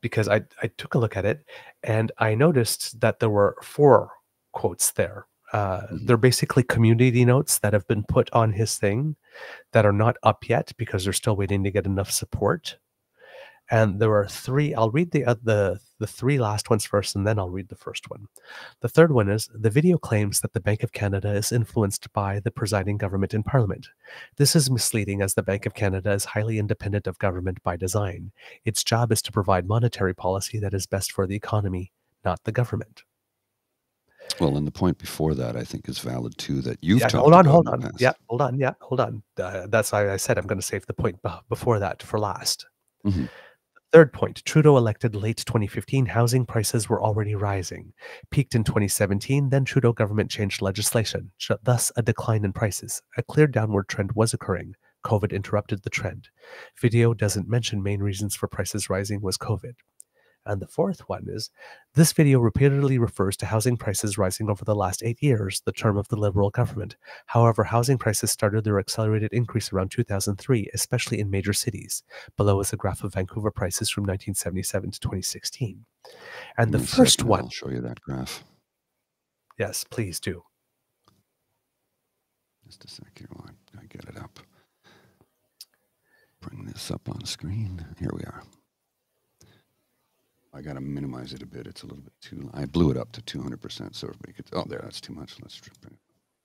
because I, I took a look at it and I noticed that there were four quotes there. Uh, Mhm. They're basically community notes that have been put on his thing that are not up yet because they're still waiting to get enough support. And there are three. I'll read the uh, the the three last ones first, and then I'll read the first one. The third one is the video claims that the Bank of Canada is influenced by the presiding government in Parliament. This is misleading as the Bank of Canada is highly independent of government by design. Its job is to provide monetary policy that is best for the economy, not the government. Well, and the point before that, I think, is valid too. That you've Yeah, hold on, hold on. Yeah, hold on. Yeah, hold on. Uh, that's why I said I'm going to save the point before that for last. Mhm. Third point Trudeau elected late 2015, housing prices were already rising. Peaked in 2017, then Trudeau government changed legislation, thus a decline in prices. A clear downward trend was occurring. COVID interrupted the trend. Video doesn't mention main reasons for prices rising was COVID. And the fourth one is this video repeatedly refers to housing prices rising over the last eight years, the term of the Liberal government. However, housing prices started their accelerated increase around 2003, especially in major cities. Below is a graph of Vancouver prices from 1977 to 2016. And the Give me a first second, one, I'll show you that graph. yes, please do. Just a sec here while I get it up. Bring this up on screen. Here we are. I got to minimize it a bit. It's a little bit too. I blew it up to 200% so everybody could. Oh, there. That's too much. Let's strip it.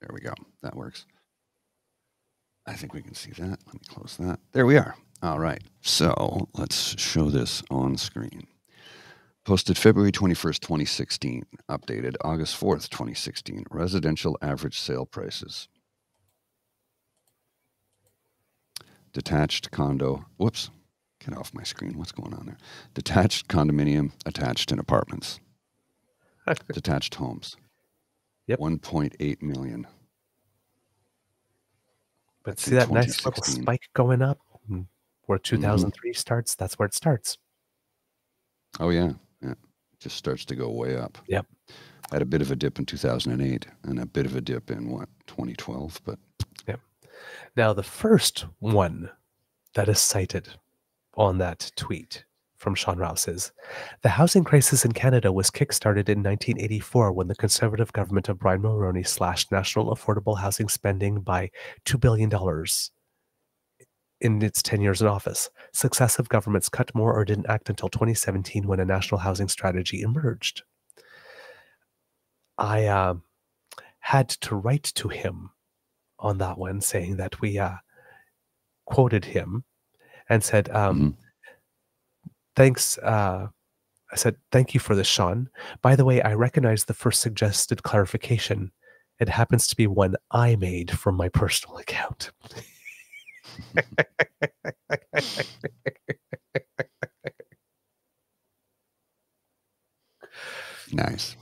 There we go. That works. I think we can see that. Let me close that. There we are. All right. So let's show this on screen. Posted February 21st, 2016. Updated August 4th, 2016. Residential average sale prices. Detached condo. Whoops. Get off my screen. What's going on there? Detached condominium, attached in apartments. Detached homes. Yep. 1.8 million. But That's see that nice little spike going up where Mm-hmm. 2003 starts? That's where it starts. Oh yeah, yeah. It just starts to go way up. Yep. Had a bit of a dip in 2008 and a bit of a dip in what 2012, but yeah, Now, the first one that is cited on that tweet from Sean Rouse's. the housing crisis in Canada was kickstarted in 1984 when the Conservative government of Brian Mulroney slashed national affordable housing spending by $2 billion in its 10 years in office. Successive governments cut more or didn't act until 2017 when a national housing strategy emerged. I uh, had to write to him on that one saying that we uh, quoted him and said, um, thanks. Uh, I said, thank you for this, Sean. By the way, I recognize the first suggested clarification. It happens to be one I made from my personal account. nice.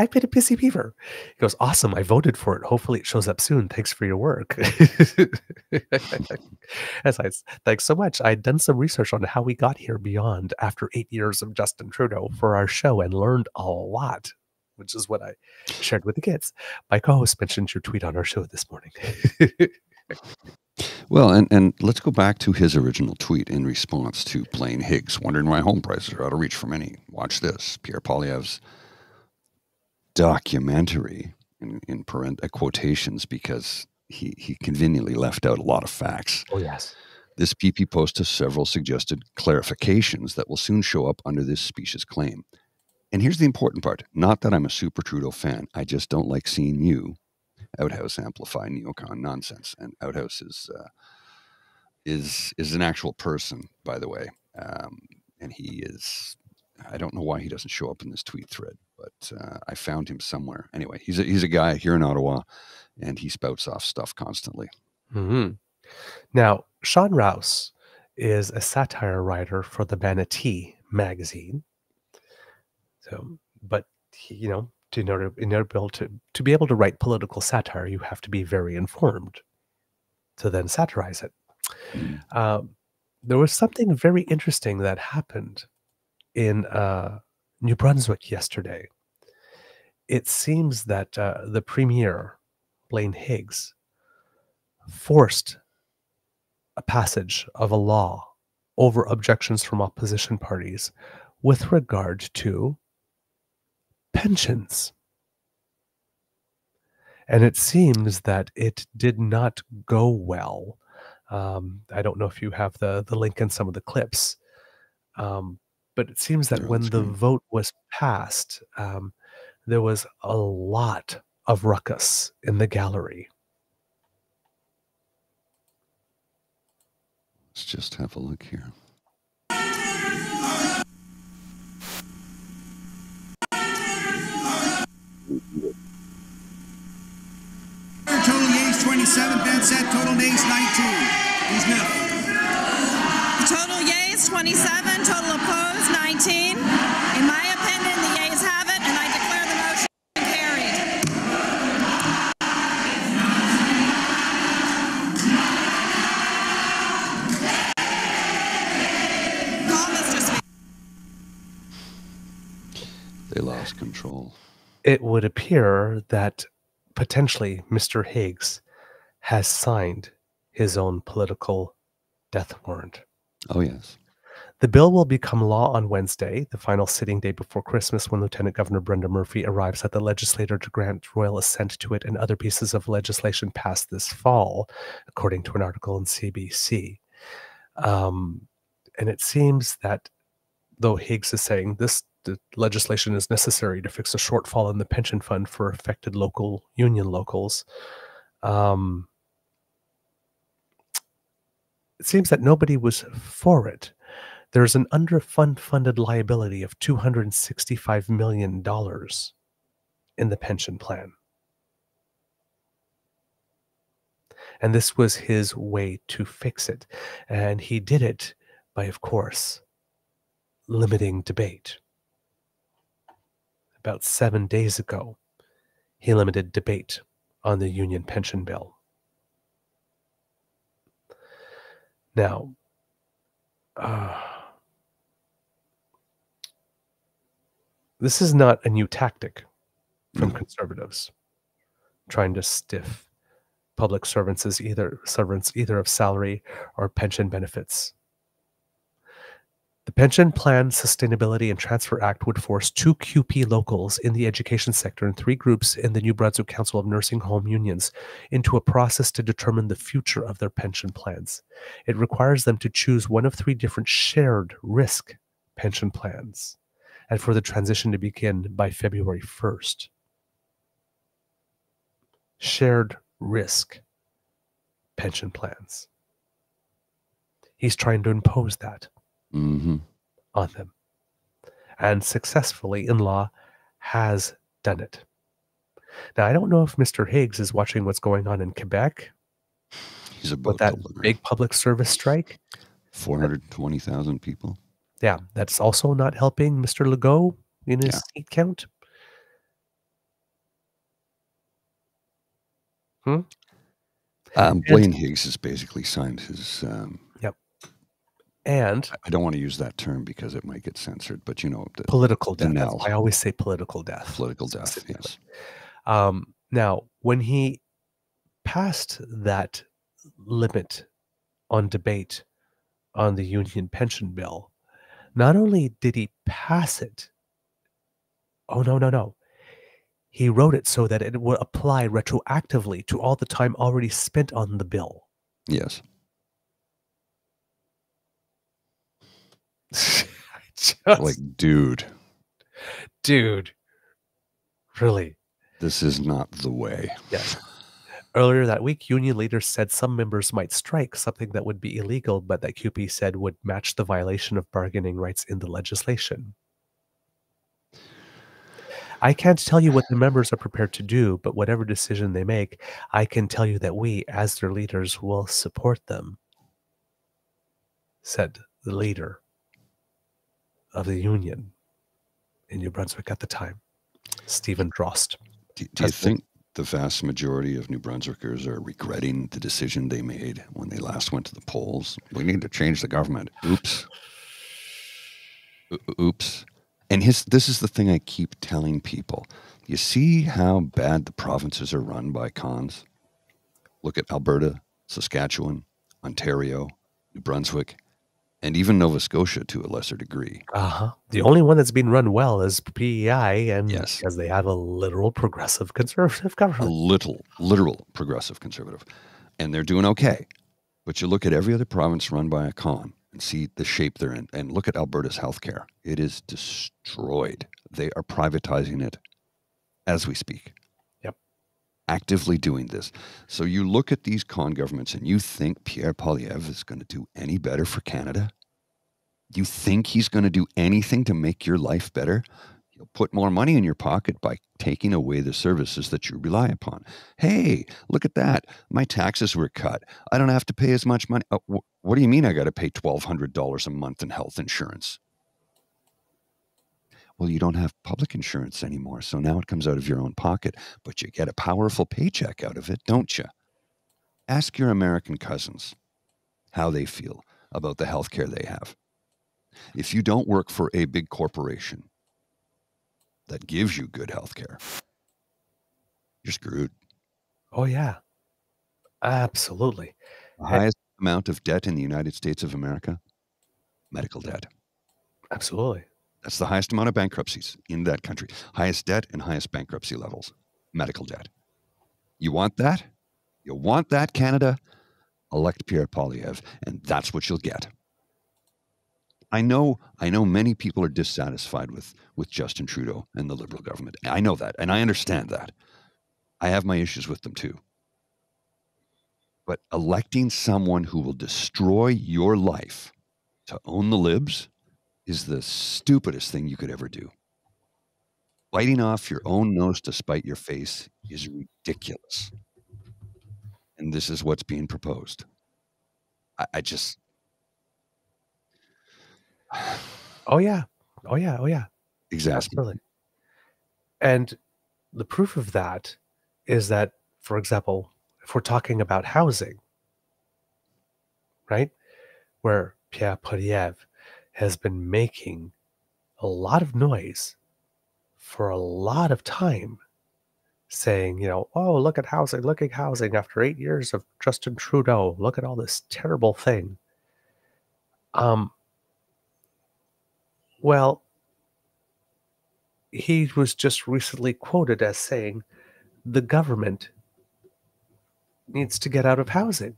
I've been a busy beaver. He goes, awesome. I voted for it. Hopefully it shows up soon. Thanks for your work. As I, thanks so much. I'd done some research on how we got here beyond after eight years of Justin Trudeau for our show and learned a lot, which is what I shared with the kids. My co-host mentioned your tweet on our show this morning. Well, and, and let's go back to his original tweet in response to Blaine Higgs, wondering why home prices are out of reach for many. Watch this. Pierre Poilievre's documentary in, in parent, uh, quotations because he, he conveniently left out a lot of facts. oh yes. This PP post has several suggested clarifications that will soon show up under this specious claim. And here's the important part not that I'm a super Trudeau fan, I just don't like seeing you, Outhouse, amplify neocon nonsense. And Outhouse is, uh, is, is an actual person, by the way. Um, and he is, I don't know why he doesn't show up in this tweet thread, but uh, I found him somewhere. Anyway, he's a, he's a guy here in Ottawa, and he spouts off stuff constantly. hmm Now, Sean Rouse is a satire writer for the Manatee magazine. So, but he, you know, to, in order in order to be able to be able to write political satire, you have to be very informed to then satirize it. Mm. Um, there was something very interesting that happened in uh, New Brunswick yesterday. It seems that uh, the premier, Blaine Higgs, forced a passage of a law over objections from opposition parties with regard to pensions. And it seems that it did not go well. Um, I don't know if you have the, the link in some of the clips, um, but it seems that They're when the vote was passed, um, there was a lot of ruckus in the gallery. Let's just have a look here. Total yeas 27, Ben said total nays 19. Who's new? Total yeas 27, total opposed 19. In my opinion, the yeas have it, and I declare the motion carried. Call Mr. Speaker. They lost control. it would appear that potentially Mr. Higgs has signed his own political death warrant. Oh, yes. The bill will become law on Wednesday, the final sitting day before Christmas, when Lieutenant Governor Brenda Murphy arrives at the legislature to grant royal assent to it and other pieces of legislation passed this fall, according to an article in CBC. Um, and it seems that though Higgs is saying this legislation is necessary to fix a shortfall in the pension fund for affected local union locals, um, it seems that nobody was for it. There's an underfunded liability of $265 million in the pension plan. And this was his way to fix it. And he did it by, of course, limiting debate. About seven days ago, he limited debate on the union pension bill. Now, uh, this is not a new tactic from No. conservatives trying to stiff public servants as either servants either of salary or pension benefits. The Pension Plan Sustainability and Transfer Act would force two CUPE locals in the education sector and three groups in the New Brunswick Council of Nursing Home Unions into a process to determine the future of their pension plans. It requires them to choose one of three different shared risk pension plans and for the transition to begin by February 1st. Shared risk pension plans. He's trying to impose that hmm on them. And successfully, in law, has done it. Now, I don't know if Mr. Higgs is watching what's going on in Quebec He's about with that big public service strike. 420,000 people. Yeah, that's also not helping Mr. Legault in his Yeah. seat count. Hmm? Um, Blaine Higgs has basically signed his. Um, And I- I don't want to use that term because it might get censored, but you know, the political the death. That's now. I always say political death. political death. Yes. Um, now, when he passed that limit on debate on the union pension bill, not only did he pass it, oh, no, no, no. He wrote it so that it would apply retroactively to all the time already spent on the bill. Yes. Just- Like, dude, dude, really? this is not the way. Yes. Earlier that week, union leaders said some members might strike, something that would be illegal, but that CUPE said would match the violation of bargaining rights in the legislation. I can't tell you what the members are prepared to do, but whatever decision they make, I can tell you that we, as their leaders, will support them, said the leader of the union in New Brunswick at the time, Stephen Drost. Do, do you think the vast majority of New Brunswickers are regretting the decision they made when they last went to the polls? We need to change the government. Oops. Oops. And his, this is the thing I keep telling people. You see how bad the provinces are run by cons? Look at Alberta, Saskatchewan, Ontario, New Brunswick, and even Nova Scotia to a lesser degree. Uh-huh. The only one that's been run well is PEI, and Yes. because they have a literal progressive conservative government. a little, literal progressive conservative, and they're doing okay. But you look at every other province run by a con and see the shape they're in, and look at Alberta's healthcare. It is destroyed. They are privatizing it as we speak. Actively doing this. So you look at these con governments and you think Pierre Poilievre is going to do any better for Canada? You think he's going to do anything to make your life better? He'll put more money in your pocket by taking away the services that you rely upon. Hey, look at that. My taxes were cut. I don't have to pay as much money. Uh, wh- what do you mean I got to pay $1,200 a month in health insurance? Well, you don't have public insurance anymore. So now it comes out of your own pocket, but you get a powerful paycheck out of it, don't you? Ask your American cousins how they feel about the health care they have. If you don't work for a big corporation that gives you good health care, you're screwed. Oh yeah, absolutely. The highest amount of debt in the United States of America, medical debt. Absolutely. That's the highest amount of bankruptcies in that country. Highest debt and highest bankruptcy levels, medical debt. You want that? You want that, Canada? Elect Pierre Poilievre, and that's what you'll get. I know, I know many people are dissatisfied with, with Justin Trudeau and the Liberal government. I know that, and I understand that. I have my issues with them too. But electing someone who will destroy your life to own the libs is the stupidest thing you could ever do. Biting off your own nose to spite your face is ridiculous. And this is what's being proposed. I, I just. Oh yeah. Oh yeah. Oh yeah. Exactly. Absolutely. And the proof of that is that, for example, if we're talking about housing, right, where Pierre Poilievre has been making a lot of noise for a lot of time saying, you know, oh, look at housing, look at housing after eight years of Justin Trudeau. Look at all this terrible thing. Um, well, he was just recently quoted as saying the government needs to get out of housing.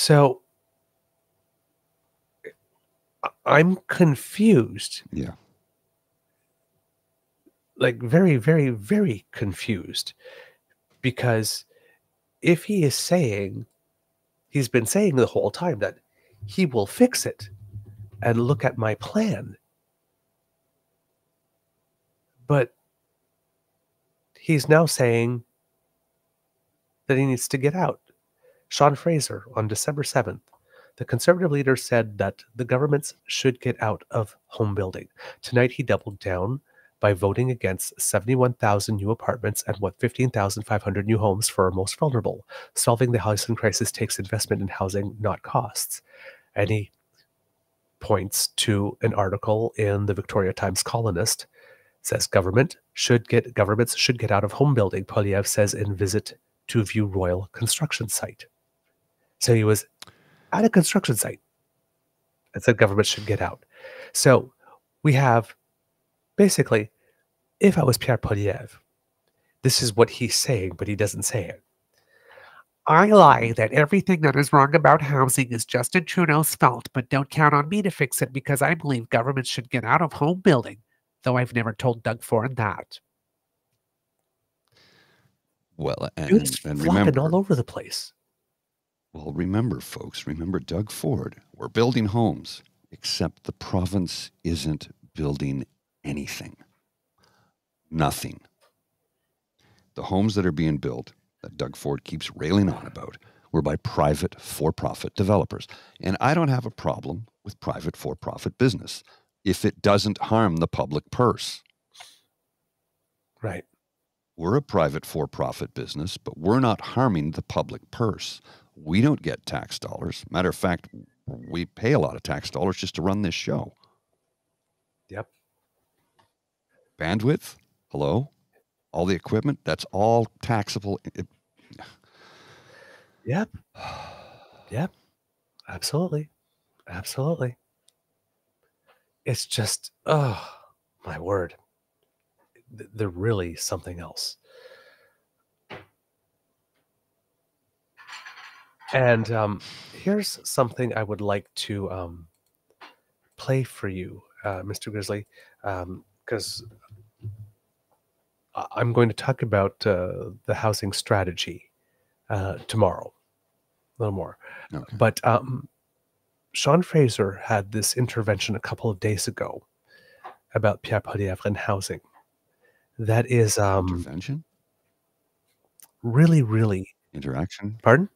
So I'm confused, Yeah. like very, very, very confused. Because if he is saying, he's been saying the whole time that he will fix it and look at my plan. But he's now saying that he needs to get out. Sean Fraser on December 7th, the conservative leader said that the governments should get out of home building. Tonight, he doubled down by voting against 71,000 new apartments and what 15,500 new homes for our most vulnerable. Solving the housing crisis takes investment in housing, not costs. And he points to an article in the Victoria Times Colonist says government should get governments should get out of home building. Poilievre says in visit to view royal construction site. So he was at a construction site and said government should get out. So we have basically, if I was Pierre Poilievre, this is what he's saying, but he doesn't say it. I lie that everything that is wrong about housing is Justin Trudeau's fault, but don't count on me to fix it because I believe government should get out of home building, though I've never told Doug Ford that. Well, and, Dude's and flopping remember, all over the place. Well, remember, folks, remember Doug Ford. We're building homes, except the province isn't building anything. Nothing. The homes that are being built that Doug Ford keeps railing on about were by private for profit developers. And I don't have a problem with private for profit business if it doesn't harm the public purse. Right. We're a private for profit business, but we're not harming the public purse. We don't get tax dollars. Matter of fact, we pay a lot of tax dollars just to run this show. Yep. Bandwidth, hello? All the equipment, that's all taxable. It- Yep. Yep. Absolutely. Absolutely. It's just, oh, my word. Th- They're really something else. And um, here's something I would like to um, play for you, uh, Mr. Grizzly, because I'm going to talk about uh, the housing strategy uh, tomorrow, a little more. okay. But um, Sean Fraser had this intervention a couple of days ago about Pierre Poilievre and housing. That is um, Intervention? really, really. Interaction? Pardon?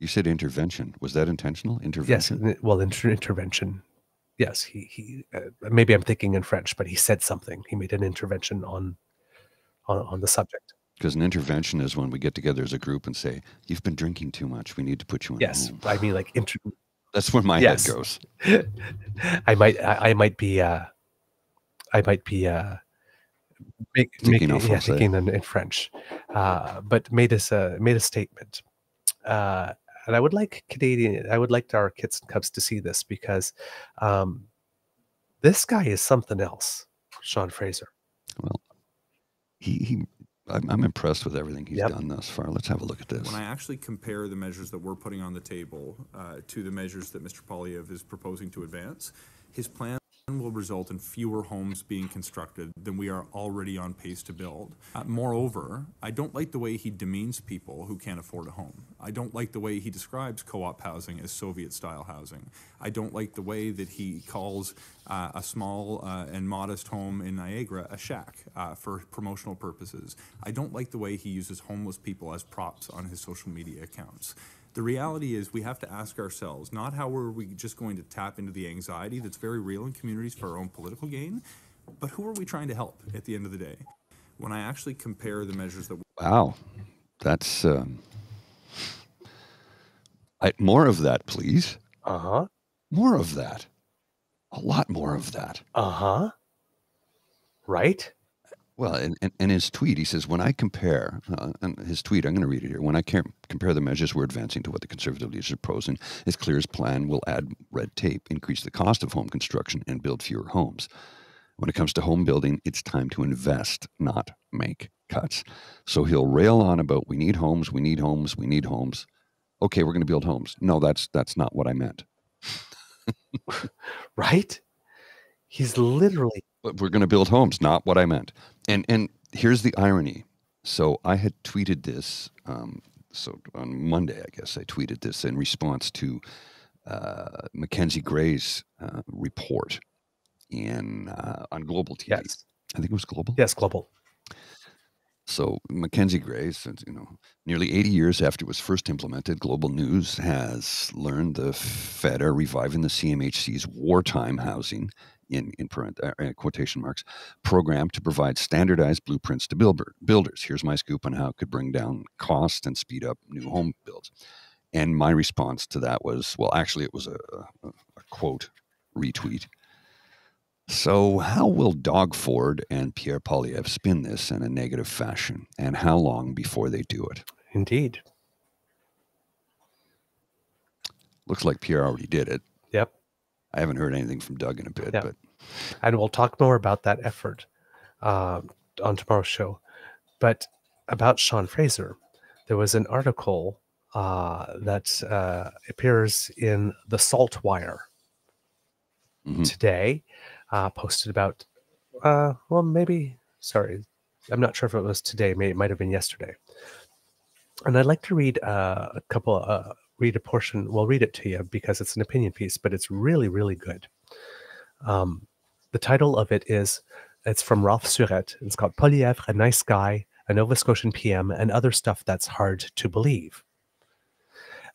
You said intervention. Was that intentional? Yes. Intervention? n- Well, inter- intervention. Yes. He he. Uh, maybe I'm thinking in French, but he said something. He made an intervention on on, on the subject. Because an intervention is when we get together as a group and say, You've been drinking too much. We need to put you in Yes. home." I mean, like inter- That's where my Yes. head goes. I might I, I might be uh I might be uh make, Thinking making, yeah, français. thinking in, in French, uh, but made us a made a statement, uh, and I would like Canadian, I would like our kids and cubs to see this because um, this guy is something else, Sean Fraser. Well, he, he I'm, I'm impressed with everything he's Yep. done thus far. Let's have a look at this. When I actually compare the measures that we're putting on the table uh, to the measures that Mr. Poilievre is proposing to advance, his plan will result in fewer homes being constructed than we are already on pace to build. Uh, moreover, I don't like the way he demeans people who can't afford a home. I don't like the way he describes co-op housing as Soviet-style housing. I don't like the way that he calls uh, a small uh, and modest home in Niagara a shack uh, for promotional purposes. I don't like the way he uses homeless people as props on his social media accounts. The reality is we have to ask ourselves not how are we just going to tap into the anxiety that's very real in communities for our own political gain, but who are we trying to help at the end of the day? When I actually compare the measures that Wow, that's um, I, more of that, please. Uh huh. More of that. A lot more of that. Uh huh. Right? Well, and, and, and his tweet, he says, when I compare, uh, and his tweet, I'm going to read it here. When I compare the measures we're advancing to what the conservative leaders are proposing, it's clear his plan will add red tape, increase the cost of home construction, and build fewer homes. When it comes to home building, it's time to invest, not make cuts. So he'll rail on about we need homes, we need homes, we need homes. Okay, we're going to build homes. No, that's that's not what I meant. Right? He's literally we're going to build homes, not what I meant. And and here's the irony. So I had tweeted this. Um, so on Monday, I guess I tweeted this in response to uh, Mackenzie Gray's uh, report in uh, on Global TV. yes. I think it was Global. Yes, global. So Mackenzie Gray says, you know, nearly 80 years after it was first implemented, Global News has learned the Fed are reviving the CMHC's wartime housing in in parent, uh, uh, quotation marks program to provide standardized blueprints to builder, builders. Here's my scoop on how it could bring down cost and speed up new home builds. And my response to that was, well, actually, it was a, a, a quote retweet. So, how will Doug Ford and Pierre Poilievre spin this in a negative fashion, and how long before they do it? Indeed. Looks like Pierre already did it. I haven't heard anything from Doug in a bit, Yeah. but and we'll talk more about that effort um, on tomorrow's show. But about Sean Fraser, there was an article uh, that uh, appears in the Salt Wire Mhm. today, uh, posted about, uh, well, maybe, sorry, I'm not sure if it was today, may, it might have been yesterday. And I'd like to read uh, a couple, uh, read a portion, we'll read it to you because it's an opinion piece, but it's really, really good. Um, the title of it is it's from Ralph Surette. It's called Poilievre, a nice guy, a Nova Scotian PM, and other stuff that's hard to believe.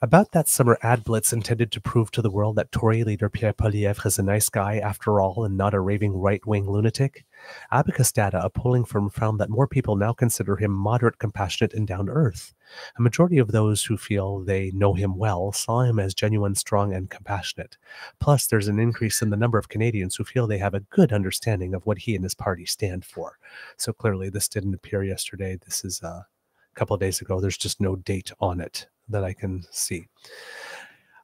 About that summer ad blitz intended to prove to the world that Tory leader Pierre Poilievre is a nice guy after all and not a raving right wing lunatic, Abacus data, a polling firm, found that more people now consider him moderate, compassionate, and down to earth. A majority of those who feel they know him well saw him as genuine, strong, and compassionate. Plus, there's an increase in the number of Canadians who feel they have a good understanding of what he and his party stand for. So clearly, this didn't appear yesterday. This is uh, a couple of days ago. There's just no date on it that I can see.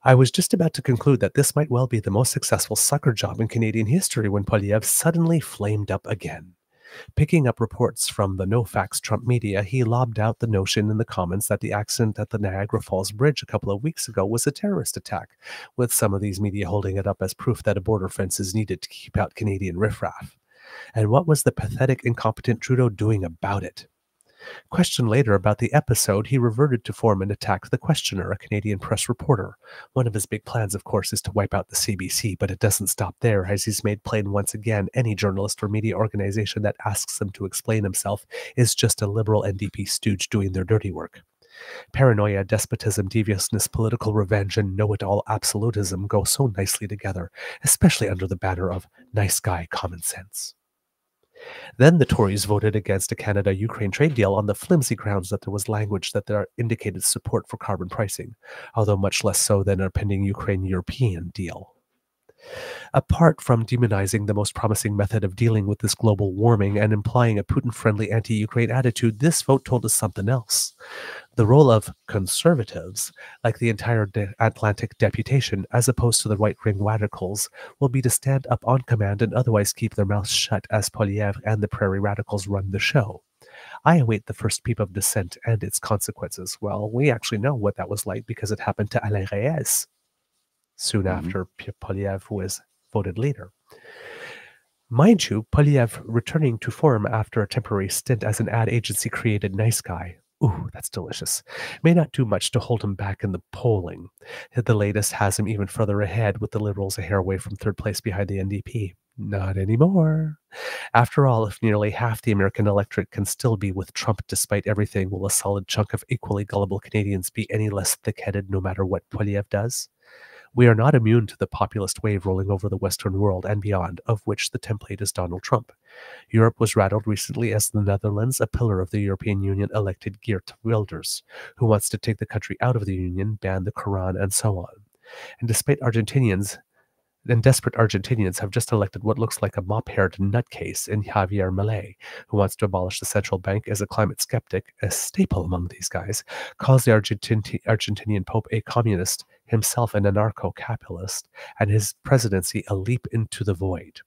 I was just about to conclude that this might well be the most successful sucker job in Canadian history when Poilievre suddenly flamed up again. Picking up reports from the no facts Trump media, he lobbed out the notion in the comments that the accident at the Niagara Falls Bridge a couple of weeks ago was a terrorist attack, with some of these media holding it up as proof that a border fence is needed to keep out Canadian riffraff. And what was the pathetic, incompetent Trudeau doing about it? Questioned later about the episode, he reverted to form and attacked the questioner, a Canadian press reporter. One of his big plans, of course, is to wipe out the CBC, but it doesn't stop there, as he's made plain once again any journalist or media organization that asks him to explain himself is just a liberal NDP stooge doing their dirty work. Paranoia, despotism, deviousness, political revenge, and know it all absolutism go so nicely together, especially under the banner of nice guy common sense. Then the Tories voted against a Canada Ukraine trade deal on the flimsy grounds that there was language that there indicated support for carbon pricing, although much less so than a pending Ukraine European deal. Apart from demonizing the most promising method of dealing with this global warming and implying a Putin friendly anti Ukraine attitude, this vote told us something else. The role of conservatives, like the entire de- Atlantic deputation, as opposed to the right wing radicals, will be to stand up on command and otherwise keep their mouths shut as Poilievre and the Prairie Radicals run the show. I await the first peep of dissent and its consequences. Well, we actually know what that was like because it happened to Alain Rayes soon Mhm. after P- Poilievre was voted leader. Mind you, Poilievre returning to form after a temporary stint as an ad agency created nice guy. Ooh, that's delicious. May not do much to hold him back in the polling. The latest has him even further ahead, with the Liberals a hair away from third place behind the NDP. Not anymore. After all, if nearly half the American electorate can still be with Trump despite everything, will a solid chunk of equally gullible Canadians be any less thick headed no matter what Poilievre does? We are not immune to the populist wave rolling over the Western world and beyond, of which the template is Donald Trump. Europe was rattled recently as the Netherlands, a pillar of the European Union, elected Geert Wilders, who wants to take the country out of the Union, ban the Quran, and so on. And despite Argentinians and desperate Argentinians have just elected what looks like a mop haired nutcase in Javier Milei, who wants to abolish the central bank as a climate skeptic, a staple among these guys, calls the Argentin- Argentinian Pope a communist, himself an anarcho capitalist, and his presidency a leap into the void.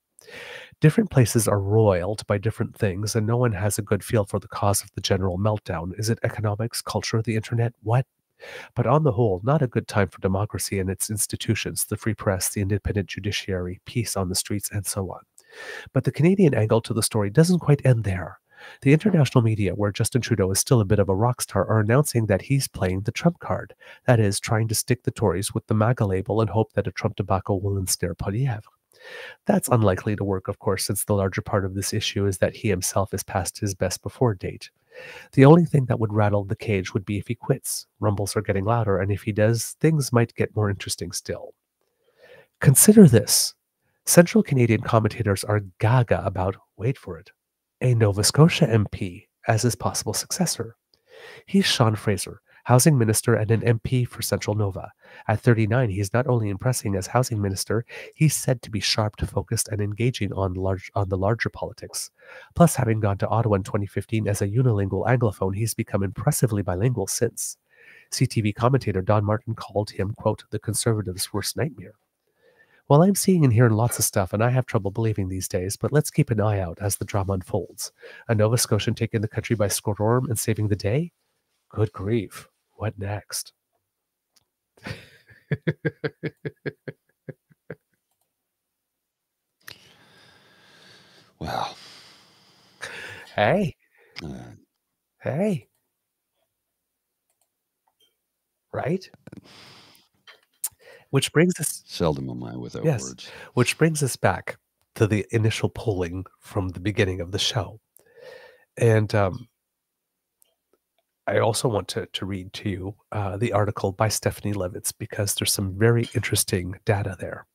Different places are roiled by different things, and no one has a good feel for the cause of the general meltdown. Is it economics, culture, the internet? What? But on the whole, not a good time for democracy and its institutions, the free press, the independent judiciary, peace on the streets, and so on. But the Canadian angle to the story doesn't quite end there. The international media, where Justin Trudeau is still a bit of a rock star, are announcing that he's playing the Trump card. That is, trying to stick the Tories with the MAGA label and hope that a Trump debacle will ensnare Poilievre. That's unlikely to work, of course, since the larger part of this issue is that he himself is past his best before date. The only thing that would rattle the cage would be if he quits. Rumbles are getting louder, and if he does, things might get more interesting still. Consider this Central Canadian commentators are gaga about, wait for it, a Nova Scotia MP as his possible successor. He's Sean Fraser, housing minister and an MP for Central Nova. At 39, he's not only impressing as housing minister, he's said to be sharp, focused, and engaging on large on the larger politics. Plus, having gone to Ottawa in 2015 as a unilingual anglophone, he's become impressively bilingual since. CTV commentator Don Martin called him, quote, the conservatives' worst nightmare. Well, I'm seeing and hearing lots of stuff, and I have trouble believing these days, but let's keep an eye out as the drama unfolds. A Nova Scotian taking the country by storm and saving the day? Good grief. What next? well, hey, Uh, hey. Right? Which brings us seldom am I without Yes. words. which brings us back to the initial polling from the beginning of the show. And um, I also want to, to read to you uh, the article by Stephanie Levitz because there's some very interesting data there.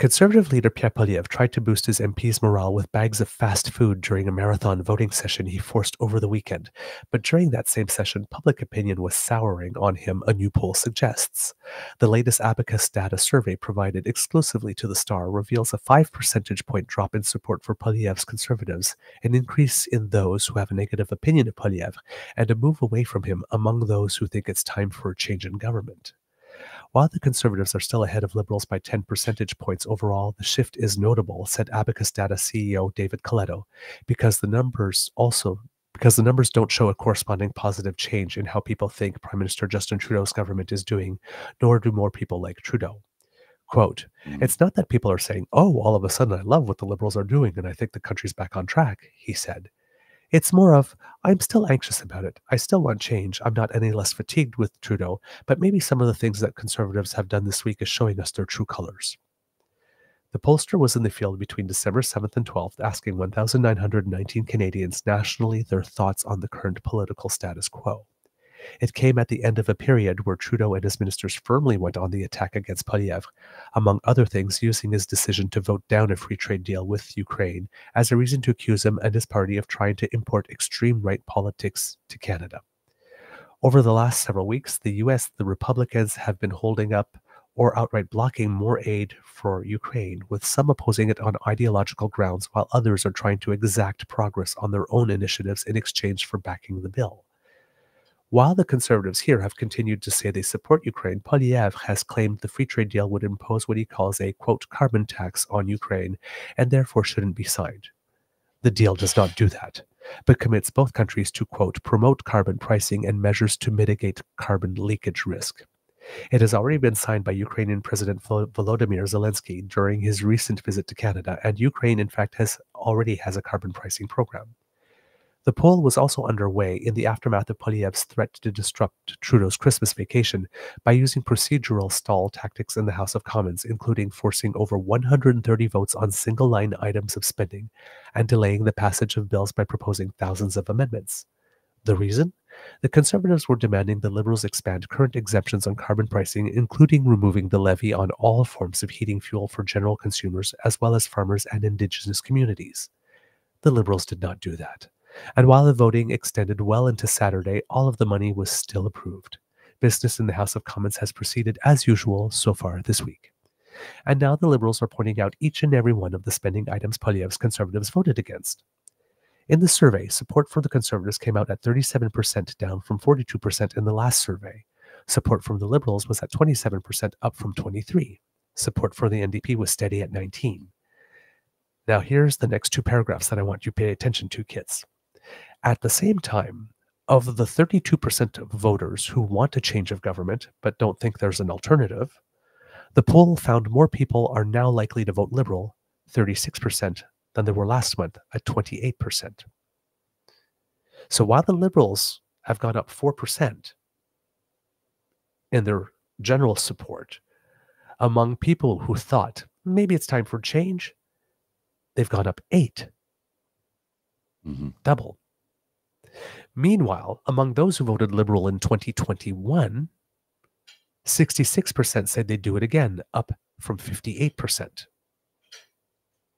Conservative leader Pierre Poilievre tried to boost his MP's morale with bags of fast food during a marathon voting session he forced over the weekend. But during that same session, public opinion was souring on him, a new poll suggests. The latest Abacus data survey provided exclusively to the Star reveals a 5 percentage point drop in support for Poilievre's conservatives, an increase in those who have a negative opinion of Poilievre, and a move away from him among those who think it's time for a change in government. While the Conservatives are still ahead of Liberals by 10 percentage points overall, the shift is notable, said Abacus Data CEO David Coletto, because the numbers also because the numbers don't show a corresponding positive change in how people think Prime Minister Justin Trudeau's government is doing, nor do more people like Trudeau. Quote, Mhm. it's not that people are saying, oh, all of a sudden I love what the Liberals are doing and I think the country's back on track, he said. It's more of, I'm still anxious about it. I still want change. I'm not any less fatigued with Trudeau, but maybe some of the things that conservatives have done this week is showing us their true colors. The pollster was in the field between December 7th and 12th, asking 1,919 Canadians nationally their thoughts on the current political status quo. It came at the end of a period where Trudeau and his ministers firmly went on the attack against Poilievre, among other things, using his decision to vote down a free trade deal with Ukraine as a reason to accuse him and his party of trying to import extreme right politics to Canada. Over the last several weeks, the US, the Republicans have been holding up or outright blocking more aid for Ukraine, with some opposing it on ideological grounds, while others are trying to exact progress on their own initiatives in exchange for backing the bill. While the conservatives here have continued to say they support Ukraine, Poilievre has claimed the free trade deal would impose what he calls a quote carbon tax on Ukraine and therefore shouldn't be signed. The deal does not do that, but commits both countries to quote promote carbon pricing and measures to mitigate carbon leakage risk. It has already been signed by Ukrainian President Volodymyr Zelensky during his recent visit to Canada, and Ukraine, in fact, has already has a carbon pricing program. The poll was also underway in the aftermath of Poilievre's threat to disrupt Trudeau's Christmas vacation by using procedural stall tactics in the House of Commons, including forcing over 130 votes on single line items of spending and delaying the passage of bills by proposing thousands of amendments. The reason? The Conservatives were demanding the Liberals expand current exemptions on carbon pricing, including removing the levy on all forms of heating fuel for general consumers, as well as farmers and Indigenous communities. The Liberals did not do that. And while the voting extended well into Saturday, all of the money was still approved. Business in the House of Commons has proceeded as usual so far this week. And now the Liberals are pointing out each and every one of the spending items Poilievre's Conservatives voted against. In the survey, support for the Conservatives came out at 37%, down from 42% in the last survey. Support from the Liberals was at 27%, up from 23. Support for the NDP was steady at 19. Now here's the next two paragraphs that I want you to pay attention to, kids. At the same time, of the 32% of voters who want a change of government but don't think there's an alternative, the poll found more people are now likely to vote Liberal, 36%, than there were last month at 28%. So while the Liberals have gone up 4% in their general support among people who thought maybe it's time for change, they've gone up 8 Mhm. double. Meanwhile, among those who voted Liberal in 2021, 66% said they'd do it again, up from 58%.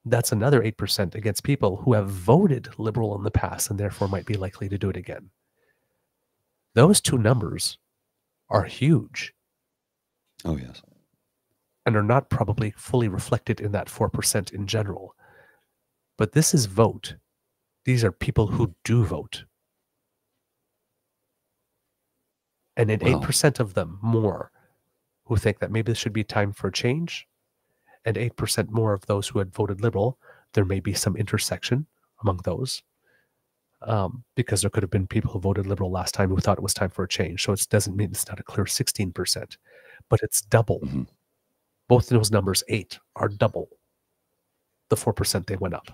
That's another 8% against people who have voted Liberal in the past and therefore might be likely to do it again. Those two numbers are huge Oh, yes. and are not probably fully reflected in that 4% in general. But this is vote. These are people who do vote. And in Wow. 8% of them more who think that maybe this should be time for a change, and 8% more of those who had voted liberal, there may be some intersection among those. Um, because there could have been people who voted liberal last time who thought it was time for a change. So it doesn't mean it's not a clear 16%, but it's double Mhm. both those numbers, eight, are double the 4% they went up.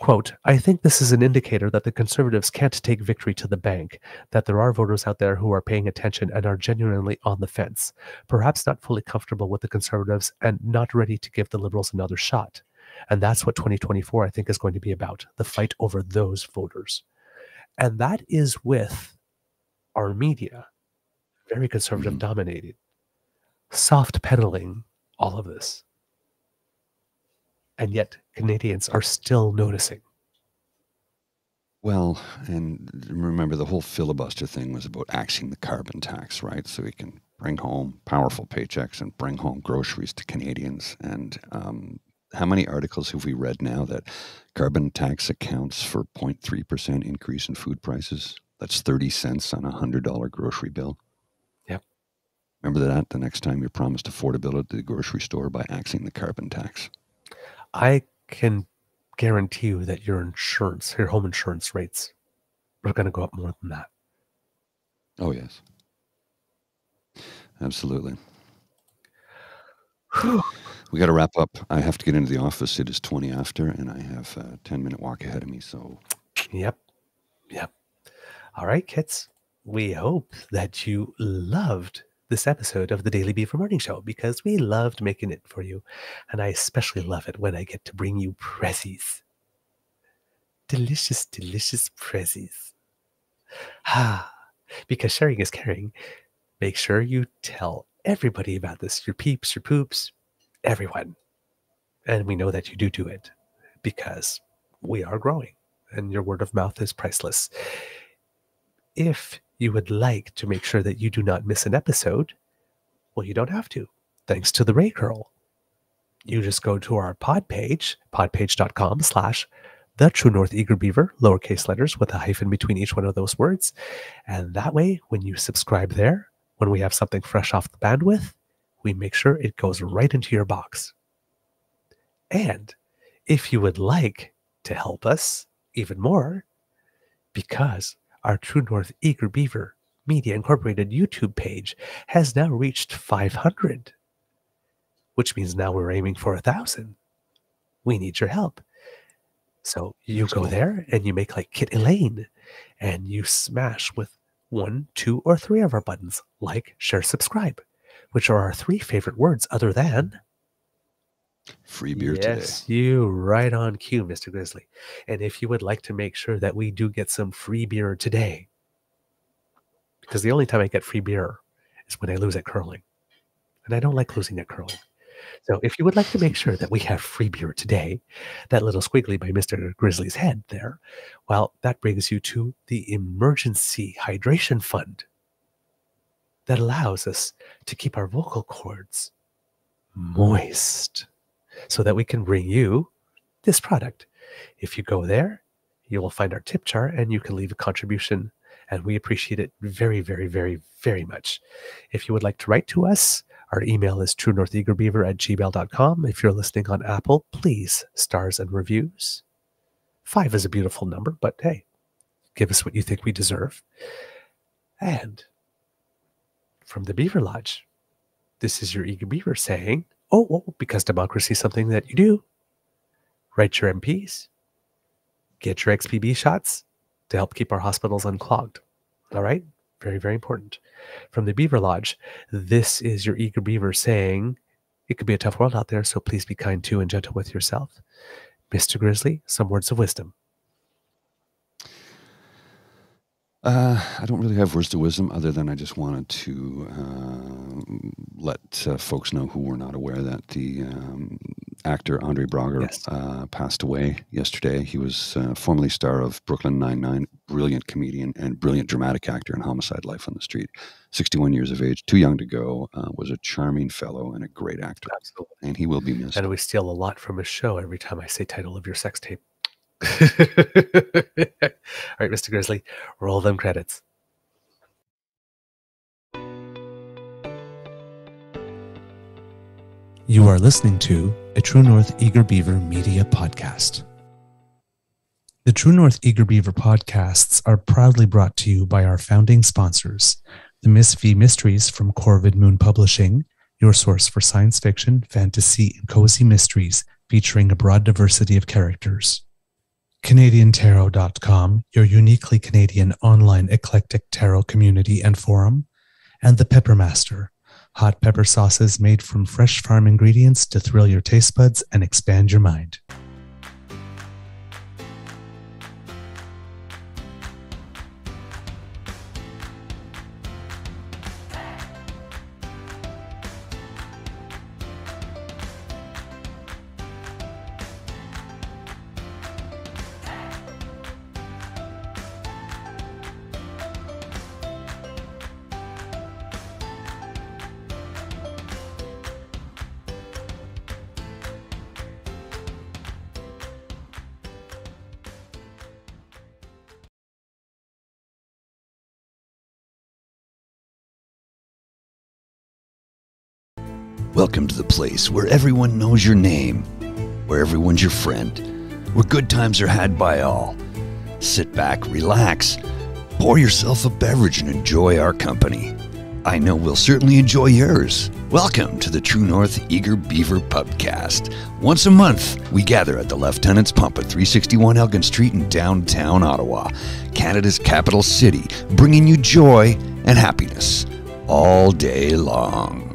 Quote, I think this is an indicator that the conservatives can't take victory to the bank, that there are voters out there who are paying attention and are genuinely on the fence, perhaps not fully comfortable with the conservatives and not ready to give the liberals another shot. And that's what 2024, I think, is going to be about the fight over those voters. And that is with our media, very conservative Mhm. dominated soft pedaling all of this. And yet Canadians are still noticing. Well, and remember the whole filibuster thing was about axing the carbon tax, right? So we can bring home powerful paychecks and bring home groceries to Canadians. And um, how many articles have we read now that carbon tax accounts for 0.3% increase in food prices? That's 30 cents on a $100 grocery bill. Yep. Remember that the next time you're promised affordability at the grocery store by axing the carbon tax. I can guarantee you that your insurance, your home insurance rates are going to go up more than that. Oh, yes. Absolutely. We got to wrap up. I have to get into the office. It is 20 after, and I have a 10 minute walk ahead of me. So, Yep. Yep. All right, kids. We hope that you loved this episode of the Daily Beaver Morning Show because we loved making it for you. And I especially love it when I get to bring you prezzies. Delicious, delicious prezzies. Ah, because sharing is caring. Make sure you tell everybody about this your peeps, your poops, everyone. And we know that you do do it because we are growing and your word of mouth is priceless. If you would like to make sure that you do not miss an episode, well, you don't have to. Thanks to the Ray Curl. You just go to our pod page, podpage.com slash the True North Eager Beaver, lowercase letters with a hyphen between each one of those words. And that way, when you subscribe there, when we have something fresh off the bandwidth, we make sure it goes right into your box. And if you would like to help us even more, because our True North Eager Beaver Media Incorporated YouTube page has now reached 500, which means now we're aiming for a thousand. We need your help. So you go there and you make like Kit Elaine and you smash with one, two, or three of our buttons like, share, subscribe, which are our three favorite words other than free beer today. yes, you right on cue, Mr. Grizzly. And if you would like to make sure that we do get some free beer today, because the only time I get free beer is when I lose at curling. And I don't like losing at curling. So if you would like to make sure that we have free beer today, that little squiggly by Mr. Grizzly's head there, well, that brings you to the emergency hydration fund that allows us to keep our vocal cords moist so that we can bring you this product. If you go there, you will find our tip jar and you can leave a contribution. And we appreciate it very, very, very, very much. If you would like to write to us, our email is true north eager beaver at gmail.com. If you're listening on Apple, please stars and reviews. Five is a beautiful number, but hey, give us what you think we deserve. And from the Beaver Lodge, this is your eager beaver saying, oh, oh, because democracy is something that you do. Write your MPs, get your XBB shots to help keep our hospitals unclogged. All right? Very, very important. From the Beaver Lodge, this is your eager beaver saying, it could be a tough world out there, so please be kind to and gentle with yourself. Mr. Grizzly, some words of wisdom. Uh, I don't really have words of wisdom other than I just wanted to uh, let uh, folks know who were not aware that the um, actor Andre Braugher Yes. uh, passed away yesterday. He was uh, formerly star of Brooklyn Nine-Nine, brilliant comedian and brilliant dramatic actor in Homicide Life on the Street. 61 years of age, too young to go, uh, was a charming fellow and a great actor. Absolutely. And he will be missed. And we steal a lot from his show every time I say title of your sex tape. All right, Mr. Grizzly, roll them credits. You are listening to a True North Eager Beaver media podcast. The True North Eager Beaver podcasts are proudly brought to you by our founding sponsors, the Miss V Mysteries from Corvid Moon Publishing, your source for science fiction, fantasy, and cozy mysteries featuring a broad diversity of characters. CanadianTarot.com, your uniquely Canadian online eclectic tarot community and forum, and The Peppermaster, hot pepper sauces made from fresh farm ingredients to thrill your taste buds and expand your mind. Welcome to the place where everyone knows your name, where everyone's your friend, where good times are had by all. Sit back, relax, pour yourself a beverage, and enjoy our company. I know we'll certainly enjoy yours. Welcome to the True North Eager Beaver Pubcast. Once a month, we gather at the Lieutenant's Pump at 361 Elgin Street in downtown Ottawa, Canada's capital city, bringing you joy and happiness all day long.